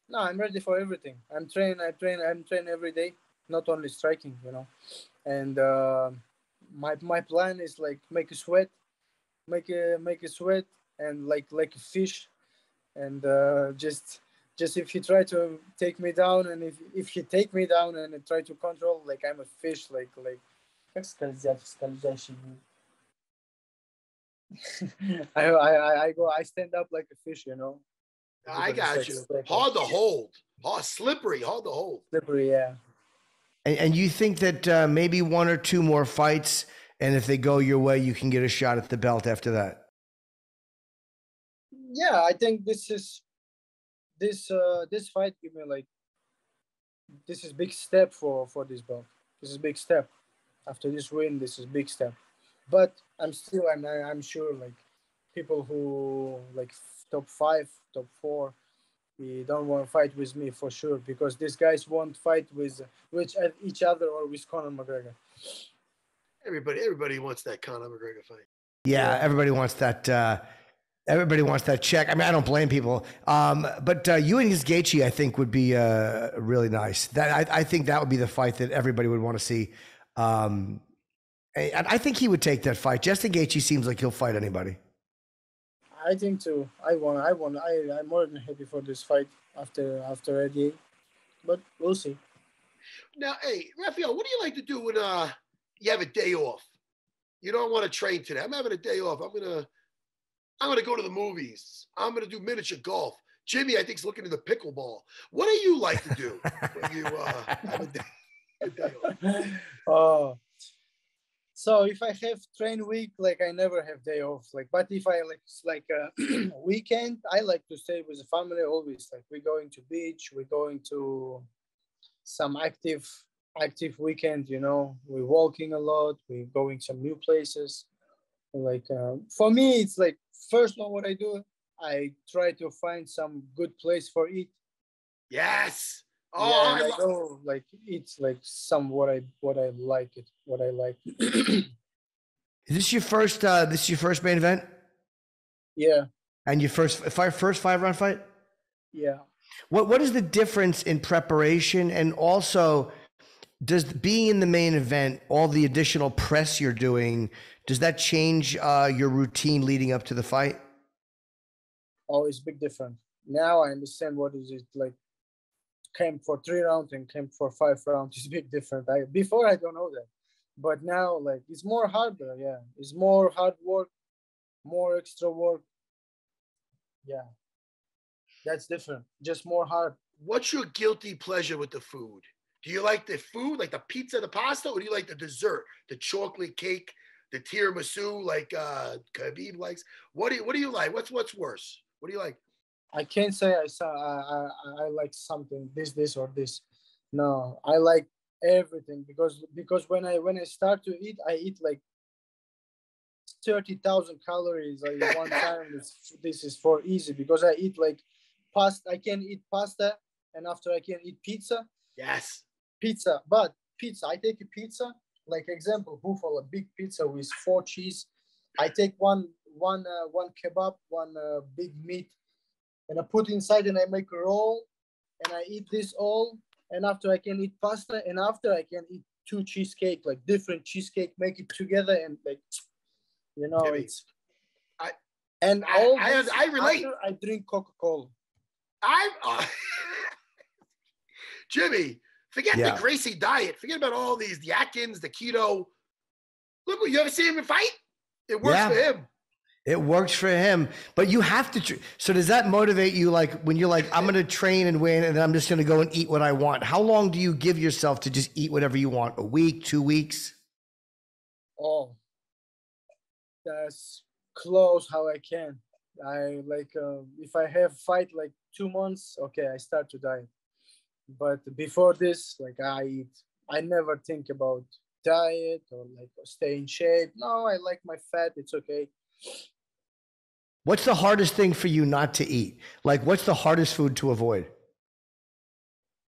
no i'm ready for everything i'm trained i train i'm trained every day not only striking you know and uh, my my plan is like make a sweat make a make a sweat and like like a fish and uh, just just if he try to take me down and if if he take me down and try to control like i'm a fish like like как скользят, скользящий. <laughs> I, I I I go I stand up like a fish you know I got like you. slippery. Hard to hold. Hard, slippery. Hard to hold. slippery yeah And, and you think that uh, maybe one or two more fights, and if they go your way, you can get a shot at the belt after that. yeah i think this is this uh this fight give me like this is big step for for this belt this is big step after this win this is big step but i'm still i'm i'm sure like people who like f- top five top four He don't want to fight with me for sure because these guys won't fight with with each other or with Conor McGregor. Everybody, everybody wants that Conor McGregor fight. Yeah, everybody wants that. Uh, everybody wants that check. I mean, I don't blame people. Um, but uh, you and his Gaethje, I think, would be uh, really nice. That I, I think that would be the fight that everybody would want to see. Um, and I think he would take that fight. Justin Gaethje seems like he'll fight anybody. I think too. I want. I want. I. I'm more than happy for this fight after after Eddie, but we'll see. Now, hey, Rafael, what do you like to do when uh you have a day off? You don't want to train today. I'm having a day off. I'm gonna I'm gonna go to the movies. I'm gonna do miniature golf. Jimmy, I think, is looking into pickleball. What do you like to do when you uh, have a day, a day off? <laughs> Oh, so if I have train week, like I never have day off. Like, but if I like it's like a <clears throat> weekend, I like to stay with the family always. Like we're going to beach, we're going to some active active weekend. You know, we're walking a lot. We're going some new places. Like uh, for me, it's like first one what I do. I try to find some good place for eat. Yes. Yeah, Oh, and I I lo- go like it's like some what I what I like it what I like. <clears throat> Is this your first? Uh, this is your first main event, yeah, and your first five first five round fight. yeah. What What is the difference in preparation, and also does being in the main event, all the additional press you're doing, does that change uh, your routine leading up to the fight? Oh, it's big different. Now I understand what is it like. Came for three rounds and came for five rounds. It's big different. I before I don't know that, but now like it's more harder. Yeah, it's more hard work, more extra work. Yeah, that's different. Just more hard. what's your guilty pleasure with the food? Do you like the food, like the pizza, the pasta, or do you like the dessert, the chocolate cake, the tiramisu, like uh Khabib likes? What do you What do you like? What's What's worse? What do you like? I can't say I saw I, I I like something this this or this. No, I like everything because because when I when I start to eat, I eat like thirty thousand calories like one <laughs> time. It's, this is for easy because I eat like pasta. I can eat pasta, and after I can eat pizza, Yes. pizza. But pizza, I take a pizza like example buffalo a big pizza with four cheese. I take one one uh, one kebab, one uh, big meat, and I put inside and I make a roll, and I eat this all. And after I can eat pasta, and after I can eat two cheesecake, like different cheesecake, make it together and like, you know, Jimmy, it's. I- and I- all I- this I relate. after I drink Coca Cola. I'm uh, <laughs> Jimmy. Forget Yeah. the Gracie diet. Forget about all these the Atkins, the keto. Look, what you ever see him fight? It works Yeah. for him. It works for him, but you have to. So does that motivate you? Like when you're like, I'm going to train and win, and then I'm just going to go and eat what I want. How long do you give yourself to just eat whatever you want? A week, two weeks? Oh, that's close how I can. I like uh, if I have fight like two months, okay, I start to diet. But before this, like I eat, I never think about diet or like stay in shape. No, I like my fat. It's okay. What's the hardest thing for you not to eat? Like, what's the hardest food to avoid?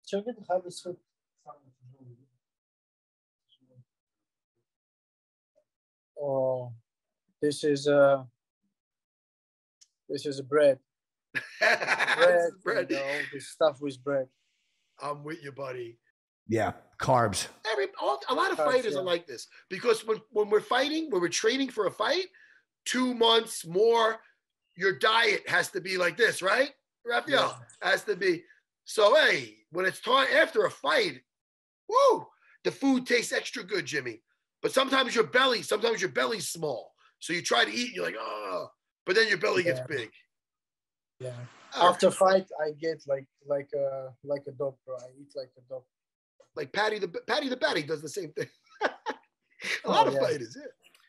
Çok iyi, hardest food. Oh, this is uh, this is bread. Bread, <laughs> Bread. You know, this stuff with bread. I'm with you, buddy. Yeah, carbs. Every all, a lot of Carbs, fighters yeah. are like this because when when we're fighting, when we're training for a fight, two months more, your diet has to be like this, right? Raphael has to be. So hey, when it's time after a fight, woo, the food tastes extra good, Jimmy. But sometimes your belly, sometimes your belly's small, so you try to eat, and you're like, oh, but then your belly gets big. Yeah. All right. After fight, I get like like a like a dog, bro. I eat like a dog. like Patty the Paddy the Baddy does the same thing. <laughs> a Oh, lot of yeah. fighters, yeah.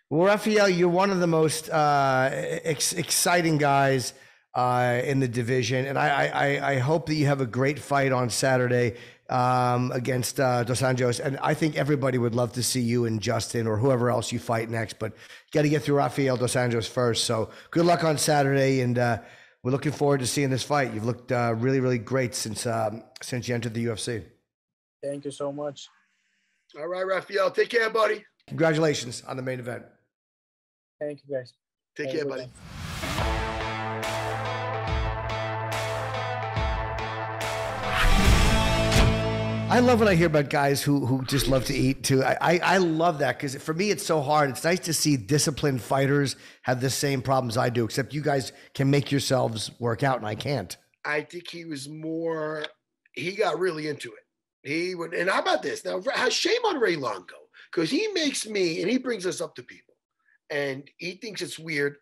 Well, Raphael, you're one of the most uh, ex- exciting guys uh, in the division, and I, I, I hope that you have a great fight on Saturday um, against uh, Dos Anjos. And I think everybody would love to see you and Justin or whoever else you fight next. But you got to get through Rafael Dos Anjos first. So good luck on Saturday, and uh, we're looking forward to seeing this fight. You've looked uh, really, really great since um, since you entered the UFC. Thank you so much. All right, Raphael, take care, buddy. Congratulations on the main event. Thank you, guys. Take Have care, buddy. one. I love when I hear about guys who who just love to eat too. I I, I love that because for me it's so hard. It's nice to see disciplined fighters have the same problems I do, except you guys can make yourselves work out and I can't. I think he was more. He got really into it. He would, and how about this? Now, shame on Ray Longo because he makes me and he brings us up to people, and he thinks it's weird.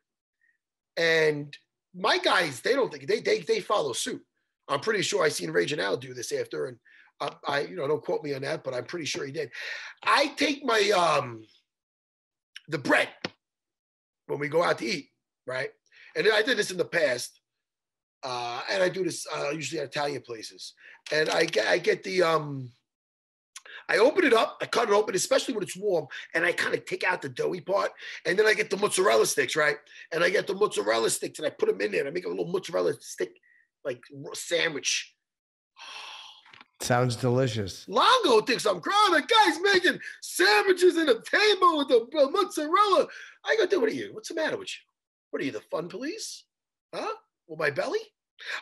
And my guys, they don't think they they they follow suit. I'm pretty sure I seen Raging Al do this after, and uh, I, you know, don't quote me on that, but I'm pretty sure he did. I take my um the bread when we go out to eat, right? And I did this in the past, uh, and I do this uh, usually at Italian places. And I get I get the um, I open it up, I cut it open, especially when it's warm, and I kind of take out the doughy part, and then I get the mozzarella sticks, right? And I get the mozzarella sticks, and I put them in there, and I make a little mozzarella stick like sandwich. <sighs> Sounds delicious. Longo thinks I'm crying. The guy's making sandwiches in a table with the mozzarella. I go, dude, what are you? What's the matter with you? What are you, the fun police? Huh? With my belly?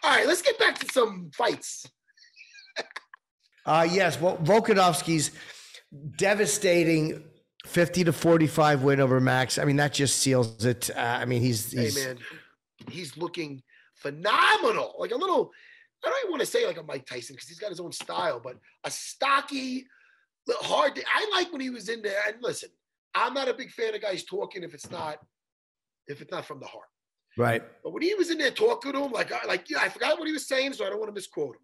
All right, let's get back to some fights. Uh, yes, well, Volkanovski's devastating 50 to 45 win over Max. I mean, that just seals it. Uh, I mean, he's, he's. Hey, man, he's looking phenomenal. Like a little I don't even want to say like a Mike Tyson because he's got his own style, but a stocky, hard. I like when he was in there. And listen, I'm not a big fan of guys talking if it's not if it's not from the heart. Right. But when he was in there talking to him, like like yeah, I forgot what he was saying, so I don't want to misquote him.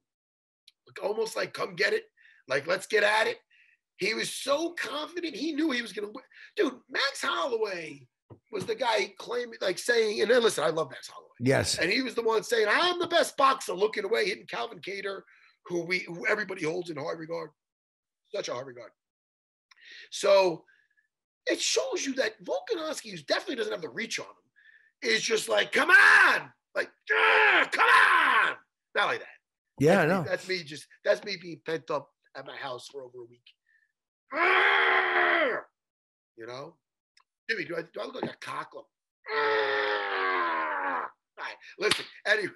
Almost like come get it, like let's get at it. He was so confident. He knew he was going to win. Dude, Max Holloway was the guy claiming, like saying, and then listen, I love Max Holloway. Yes. And he was the one saying, I'm the best boxer, looking away, hitting Calvin Kattar, who we who everybody holds in high regard. Such a high regard. So it shows you that Volkanovski, who definitely doesn't have the reach on him, is just like, come on, like, ah, come on. Not like that. Yeah, that's I know. Me, that's me just that's me being pent up at my house for over a week. You know? Jimmy, do I, do I look like a cockle? right, listen. Anyway,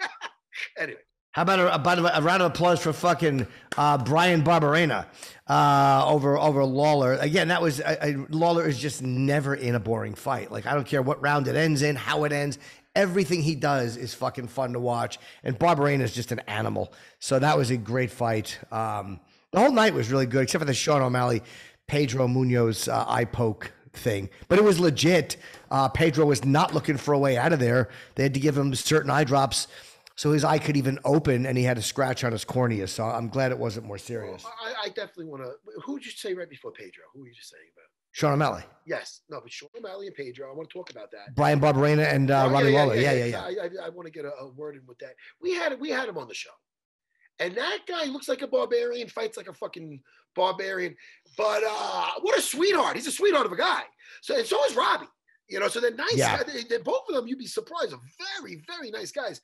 <laughs> anyway. How about a, about a, round of applause for fucking uh, Bryan Barberena uh, over over Lawler? Again, that was Lawler is just never in a boring fight. Like I don't care what round it ends in, how it ends. Everything he does is fucking fun to watch. And Barberena is just an animal. So that was a great fight. Um, the whole night was really good, except for the Sean O'Malley, Pedro Munhoz uh, eye poke thing, but it was legit. Uh, Pedro was not looking for a way out of there. They had to give him certain eye drops so his eye could even open and he had a scratch on his cornea. So I'm glad it wasn't more serious. Well, I, I, definitely want to. Who did you say right before Pedro? Who were you just saying about? Sean O'Malley. Yes. No, but Sean O'Malley and Pedro. I want to talk about that. Bryan Barberena and uh, oh, Robbie yeah, Lawler. Yeah, yeah, yeah. yeah. I, I, I, want to get a, a, word in with that. We had we had him on the show, and that guy looks like a barbarian, fights like a fucking barbarian. But uh, what a sweetheart! He's a sweetheart of a guy. So and so is Robbie. You know, so they're nice. Yeah. They, they're both of them. You'd be surprised. Are very, very nice guys.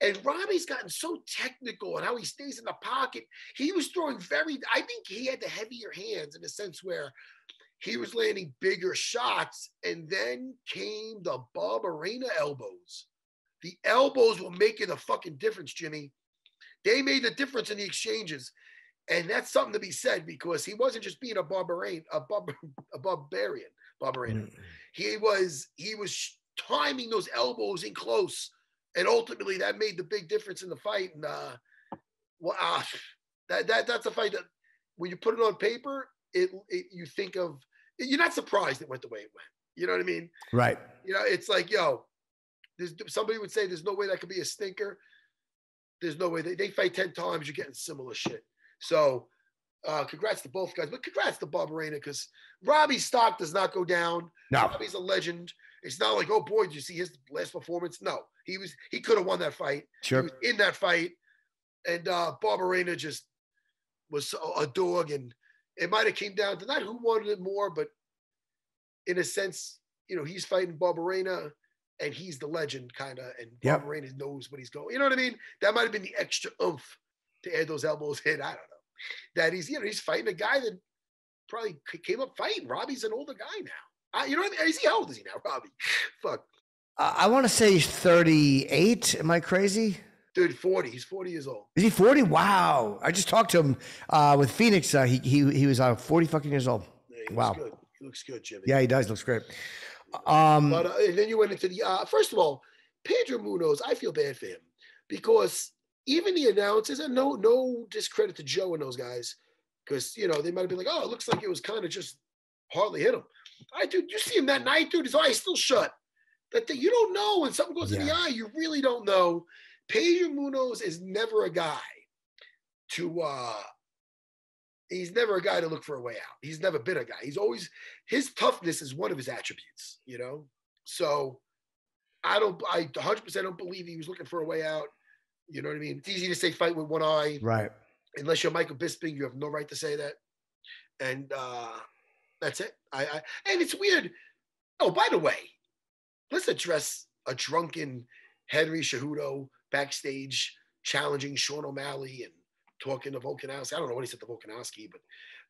And Robbie's gotten so technical and how he stays in the pocket. He was throwing very. I think he had the heavier hands in a sense where he was landing bigger shots. And then came the Barberena elbows. The elbows were making a fucking difference, Jimmy. They made the difference in the exchanges. And that's something to be said because he wasn't just being a barbarian, a, bar- a barbarian, barbarian. Mm. He was he was timing those elbows in close, and ultimately that made the big difference in the fight. And uh, well, uh, that that that's a fight that when you put it on paper, it, it you think of you're not surprised it went the way it went. You know what I mean? Right. You know, it's like yo, there's somebody would say there's no way that could be a stinker. There's no way they, they fight 10 times, you're getting similar shit. So uh, congrats to both guys, but congrats to Barberena because Robbie's stock does not go down. No. Robbie's a legend. It's not like, oh boy, did you see his last performance? No, he was he could have won that fight. Sure. He was in that fight, and uh, Barberena just was a dog, and it might have came down to not who wanted it more, but in a sense, you know, he's fighting Barberena, and he's the legend, kind of, and yep. Barberena knows what he's going. You know what I mean? That might have been the extra oomph to add those elbows in. I don't know that he's you know he's fighting a guy that probably came up fighting. Robbie's an older guy now. Uh, you know what I mean? Is he how old is he now, Robbie? <laughs> Fuck. Uh, I want to say 38. Am I crazy? Dude, 40. He's 40 years old. Is he 40? Wow. I just talked to him uh, with Phoenix. Uh, he, he, he was uh, 40 fucking years old. Yeah, he Wow. looks good. He looks good, Jimmy. Yeah, he does. Looks great. Um, But uh, and then you went into the uh, first of all, Pedro Munhoz. I feel bad for him because even the announcers, and no no discredit to Joe and those guys, because you know they might have been like, oh, it looks like it was kind of just hardly hit him. I dude, you see him that night, dude. His eyes still shut. That thing, you don't know when something goes in the eye. You really don't know. Pedro Munhoz is never a guy to. uh He's never a guy to look for a way out. He's never been a guy. He's always his toughness is one of his attributes, you know. So I don't, I 100 percent don't believe he was looking for a way out. You know what I mean? It's easy to say fight with one eye, right. unless you're Michael Bisping, you have no right to say that. And uh that's it. I, I and it's weird. Oh, by the way, let's address a drunken Henry Cejudo backstage challenging Sean O'Malley and talking to Volkanovski. I don't know what he said to Volkanovski, but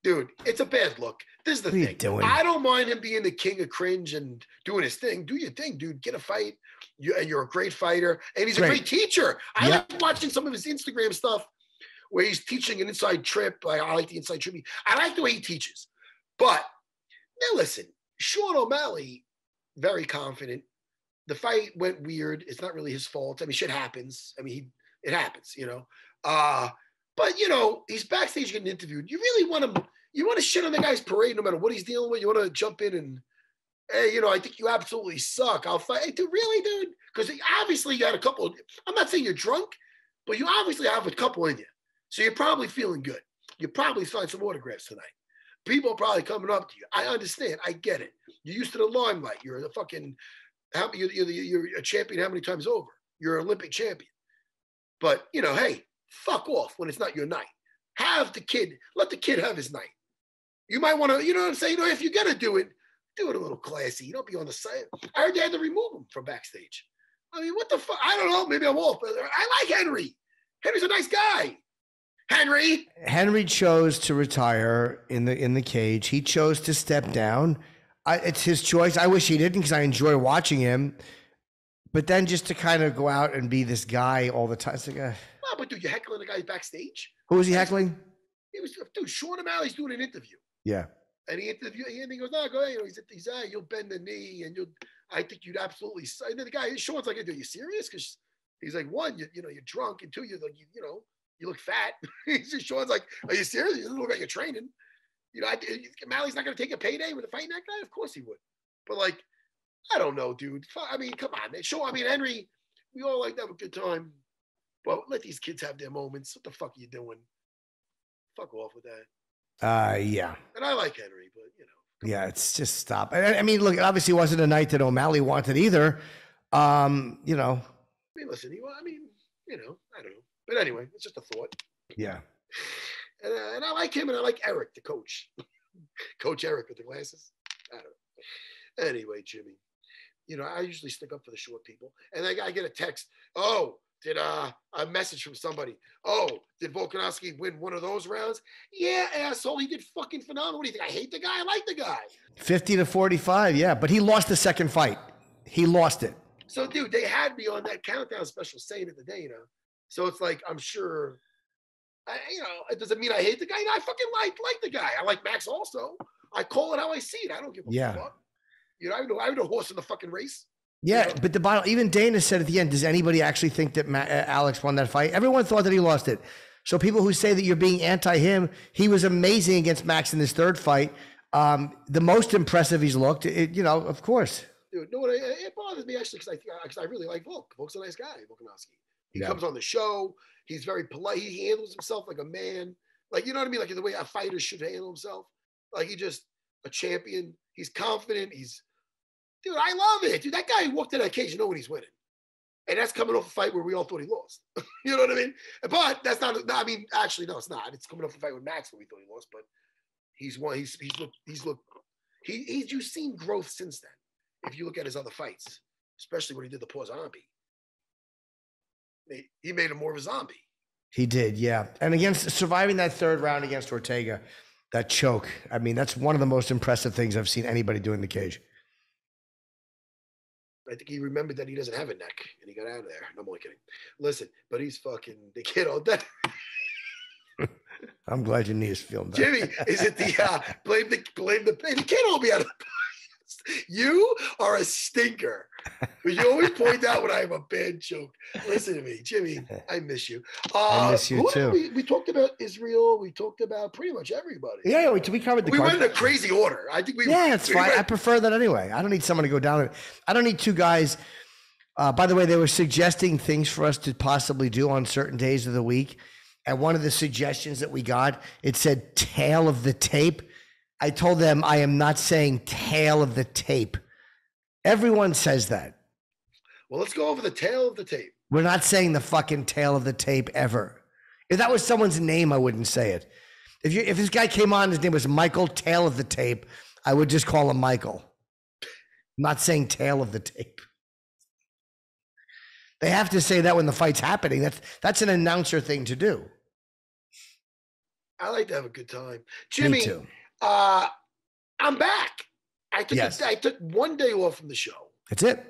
dude, it's a bad look. This is the What thing. I don't mind him being the king of cringe and doing his thing. Do your thing, dude. Get a fight. You, and you're a great fighter, and he's a Great. great teacher. I Yeah. like watching some of his Instagram stuff where he's teaching an inside trip. Like, I like the inside trip. I like the way he teaches. But now listen, Sean O'Malley, very confident. The fight went weird. It's not really his fault. I mean, shit happens. I mean, he, it happens, you know. Uh, but you know, he's backstage getting interviewed. You really want to you want to shit on the guy's parade no matter what he's dealing with. You want to jump in and hey, you know, I think you absolutely suck. I'll fight. Hey, dude, really, dude? Because obviously you had a couple. I'm not saying you're drunk, but you obviously have a couple in you. So you're probably feeling good. You probably signed some autographs tonight. People are probably coming up to you. I understand. I get it. You're used to the limelight. You're the fucking, how, you're, you're, a champion how many times over? You're an Olympic champion. But, you know, hey, fuck off when it's not your night. Have the kid, let the kid have his night. You might want to, you know what I'm saying? You know, if you're to do it, do it a little classy. You don't be on the side. I heard they had to remove him from backstage. I mean, what the fuck? I don't know. Maybe I'm off. But I like Henry. Henry's a nice guy. Henry. Henry chose to retire in the in the cage. He chose to step down. I, it's his choice. I wish he didn't because I enjoy watching him. But then just to kind of go out and be this guy all the time. It's like, uh, Oh, but dude, you're heckling the guy backstage. who was he heckling? He was, dude, Sean O'Malley's doing an interview. Yeah. And he interviewed, and he goes, no, go ahead. You know, he's, he's ah, you'll bend the knee and you'll, I think you'd absolutely, s-" and then the guy, Sean's like, are you serious? Because he's like, one, you, you know, you're drunk, and two, you're like, you, you know, you look fat. <laughs> He's just- Sean's like, are you serious? You look like you're training. You know, I, O'Malley's not going to take a payday with a fighting that guy? Of course he would. But like, I don't know, dude. I mean, come on, man. Sure, I mean, Henry, we all like to have a good time. But let these kids have their moments. What the fuck are you doing? Fuck off with that. Uh, yeah. And I like Henry, but you know. Yeah, it's just stop. I, I mean, look, it obviously wasn't a night that O'Malley wanted either. Um, you know, I mean, listen, he, I mean, you know, I don't know. But anyway, it's just a thought. yeah. <sighs> <sighs> <sighs> And, uh, and I like him and I like Eric, the coach. <laughs> coach Eric with the glasses. I don't know. Anyway, Jimmy, you know, I usually stick up for the short people. And I, I get a text. Oh, did uh, a message from somebody. Oh, did Volkanovski win one of those rounds? Yeah, asshole. He did fucking phenomenal. What do you think? I hate the guy. I like the guy. 50 to 45. Yeah. But he lost the second fight. He lost it. So, dude, they had me on that countdown special saying it the day, you know. So it's like I'm sure, I, you know, it doesn't mean I hate the guy. I fucking like like the guy. I like Max also. I call it how I see it. I don't give a Yeah. fuck. You know, I have no, I have no horse in the fucking race. Yeah, Yeah. but the bottom, even Dana said at the end, does anybody actually think that Ma- uh, Alex won that fight? Everyone thought that he lost it. So people who say that you're being anti him, he was amazing against Max in this third fight. Um, the most impressive he's looked, it, you know, of course. Dude, no, it, it bothers me actually because I because I really like Volk. Volk's a nice guy, Volkanovski. He Yeah. comes on the show. He's very polite. He handles himself like a man. Like you know what I mean? Like the way a fighter should handle himself. Like he just a champion. He's confident. He's dude. I love it, dude. That guy walked to that cage, you know when he's winning, and that's coming off a fight where we all thought he lost. <laughs> you know what I mean? But that's not. no, I mean, actually, no, it's not. It's coming off a fight with Max where we thought he lost, but he's won. He's he's looked. He's looked. He he's you've seen growth since then. If you look at his other fights, especially when he did the poor zombie, he- he made him more of a zombie. He did, yeah. And against surviving that third round against Ortega, that choke, I mean, that's one of the most impressive things I've seen anybody do in the cage. I think he remembered that he doesn't have a neck, and he got out of there. No, I'm only kidding. Listen, but he's fucking the kid all day. I'm glad your knee is better. Jimmy, is it the uh, <laughs> blame the blame the the kid hold me out of the podcast. <laughs> You are a stinker. But you always point out when I have a bad joke. Listen to me, Jimmy. <laughs> I miss you. Uh, I miss you too. We, we talked about Israel. We talked about pretty much everybody. Yeah, we, we covered the we went in a crazy order. I think we. Yeah, it's we fine. went- I prefer that anyway. I don't need someone to go down. I don't need two guys. Uh, by the way, they were suggesting things for us to possibly do on certain days of the week. And one of the suggestions that we got, it said tail of the tape. I told them I am not saying tail of the tape. Everyone says that. well, let's go over the tail of the tape. We're not saying the fucking tail of the tape ever. If that was someone's name, I wouldn't say it. If you if this guy came on, his name was Michael Tail of the Tape, I would just call him Michael. I'm not saying tail of the tape. They have to say that when the fight's happening. That's that's an announcer thing to do. I like to have a good time. Jimmy, uh, I'm back. I took Yes. a, I took one day off from the show, That's it.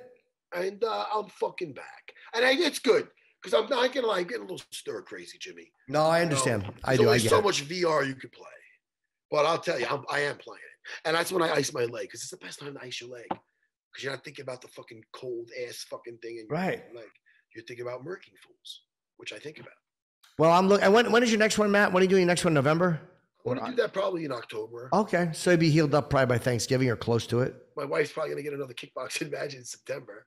and uh, I'm fucking back. And I, it's good because I'm not gonna lie, I'm getting a little stir crazy, Jimmy. No, I know, understand. I do. I get so it. much VR you could play, but I'll tell you, I'm, I am playing it, and that's when I ice my leg because it's the best time to ice your leg because you're not thinking about the fucking cold ass fucking thing, and Right. Like you're thinking about murking fools, which I think about. Well, I'm looking. When when is your next one, Matt? When are you doing your next one? November. I'm gonna do that probably in October. Okay, so you'd be healed up probably by Thanksgiving or close to it. my wife's probably gonna get another kickboxing <laughs> match in September,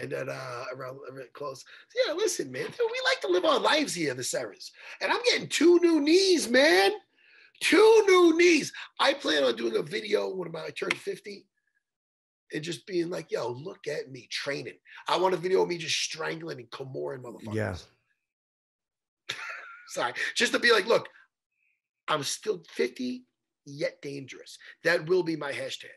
and then uh, around, around close. So yeah, listen, man, we like to live our lives here, the Serras, and I'm getting two new knees, man. Two new knees. I plan on doing a video when I turn 50 and just being like, yo, look at me training. I want a video of me just strangling and Comorin motherfuckers. Yeah. <laughs> Sorry. Just to be like, look, I'm still 50 yet dangerous. That will be my hashtag.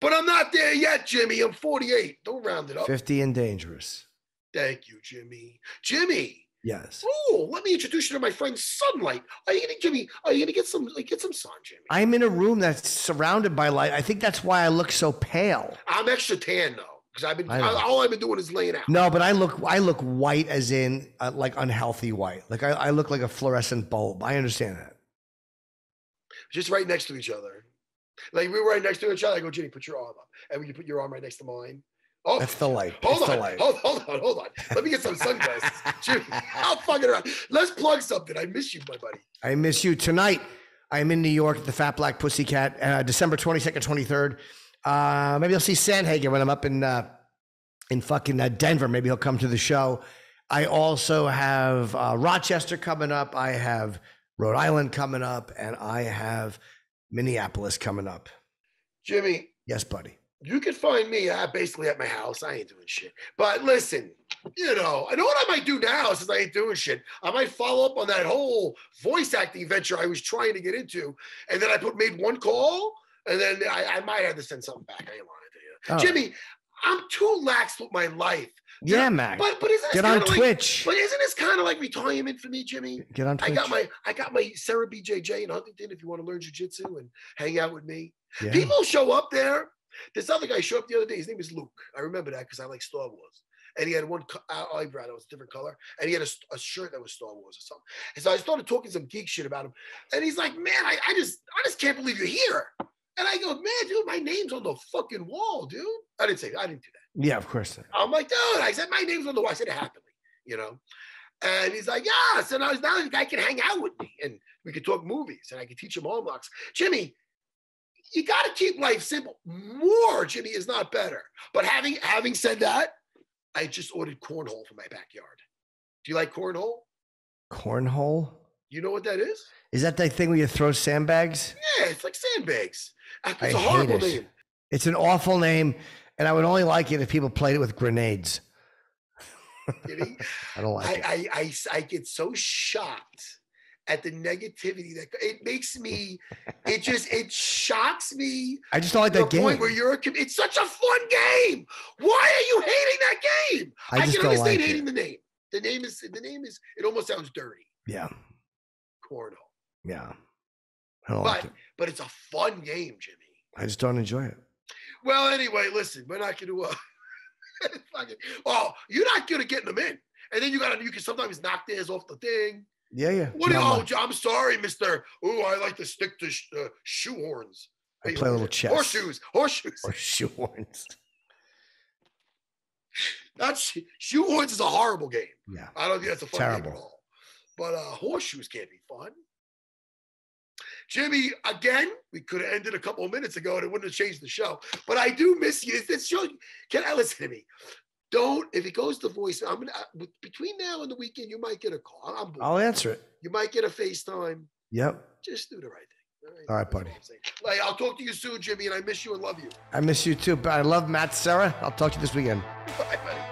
But I'm not there yet, Jimmy. I'm 48. Don't round it up. Fifty and dangerous. Thank you, Jimmy. Jimmy. Yes. Oh, let me introduce you to my friend Sunlight. Are you gonna, Jimmy? Are you gonna get some, like, get some sun, Jimmy? I'm in a room that's surrounded by light. I think that's why I look so pale. I'm extra tan though, because I've been I know. all I've been doing is laying out. No, but I look I look white as in uh, like unhealthy white. Like I, I look like a fluorescent bulb. I understand that. Just right next to each other. Like we were right next to each other. I go, Jimmy, put your arm up, and when you put your arm right next to mine. Oh, That's the light. Hold It's the on, light. hold, hold on, hold on. Let me get some sunglasses. <laughs> Jimmy, I'll fucking around. Let's plug something. I miss you, my buddy. I miss you tonight. I'm in New York at the Fat Black Pussycat, uh, December 22nd, 23rd. Uh, maybe I'll see Sandhagen when I'm up in uh, in fucking uh, Denver. Maybe he'll come to the show. I also have uh, Rochester coming up. I have Rhode Island coming up, and I have Minneapolis coming up. Jimmy, Yes, buddy. you can find me uh, basically at my house. I ain't doing shit. But listen, you know, I know what I might do now since I ain't doing shit. I might follow up on that whole voice acting venture I was trying to get into. And then I put made one call, and then I, I might have to send something back. I ain't lying to you. Oh. Jimmy, I'm too lax with my life. Yeah, Mac. But but isn't Get on like- Twitch. but isn't this kind of like retirement for me, Jimmy? Get on Twitch. I got my I got my Serra BJJ in Huntington. If you want to learn jujitsu and hang out with me, Yeah. people show up there. This other guy showed up the other day. His name is Luke. I remember that because I like Star Wars. And he had one co- eye- eyebrow that was a different color, and he had a shirt that was Star Wars or something. And so I started talking some geek shit about him, and he's like, "Man, I, I just I just can't believe you're here." And I go, "Man, dude, my name's on the fucking wall, dude." I didn't say I didn't do that. Yeah, of course. I'm like, dude, I said my name's on the wall. I said it happily, you know. And he's like, yeah. So now, now the guy can hang out with me and we could talk movies and I could teach him home locks. Jimmy, you got to keep life simple. More, Jimmy, is not better. But having having said that, I just ordered cornhole for my backyard. Do you like cornhole? Cornhole? You know what that is? Is that the thing where you throw sandbags? Yeah, it's like sandbags. It's I a hate horrible it. name. It's an awful name, and I would only like it if people played it with grenades. Jimmy. <laughs> I don't like I, it. I, I, I get so shocked at the negativity that it makes me, it just, it shocks me I just don't like to the that game. point where you're a, it's such a fun game. Why are you hating that game? I just can understand like hating it. the name. The name is, the name is, it almost sounds dirty. Yeah, Cornhole. yeah. I don't like it. but it's a fun game, Jimmy. I just don't enjoy it. Well, anyway, listen, we're not going to, uh, <laughs> Fucking- oh, you're not good at getting them in. And then you gotta you can sometimes knock theirs off the thing. Yeah, yeah. What do you, oh, I'm sorry, Mister. Oh, I like to stick to sh- uh, shoehorns. I play a little chess. Horseshoes, horseshoes. Or shoehorns. Not sh- shoehorns is a horrible game. Yeah. I don't think that's a fun game Terrible. at all. But uh, horseshoes can't be fun. Jimmy, again, we could have ended a couple of minutes ago and it wouldn't have changed the show. But I do miss you. This show, can I listen to me? Don't if it goes to voice. I'm gonna uh, between now and the weekend. You might get a call. I'm bored. I'll answer it. You might get a FaceTime. Yep. Just do the right thing. All right, That's buddy. I'm saying. Like, I'll talk to you soon, Jimmy, and I miss you and love you. I miss you too. But I love Matt Serra. I'll talk to you this weekend. <laughs> Bye.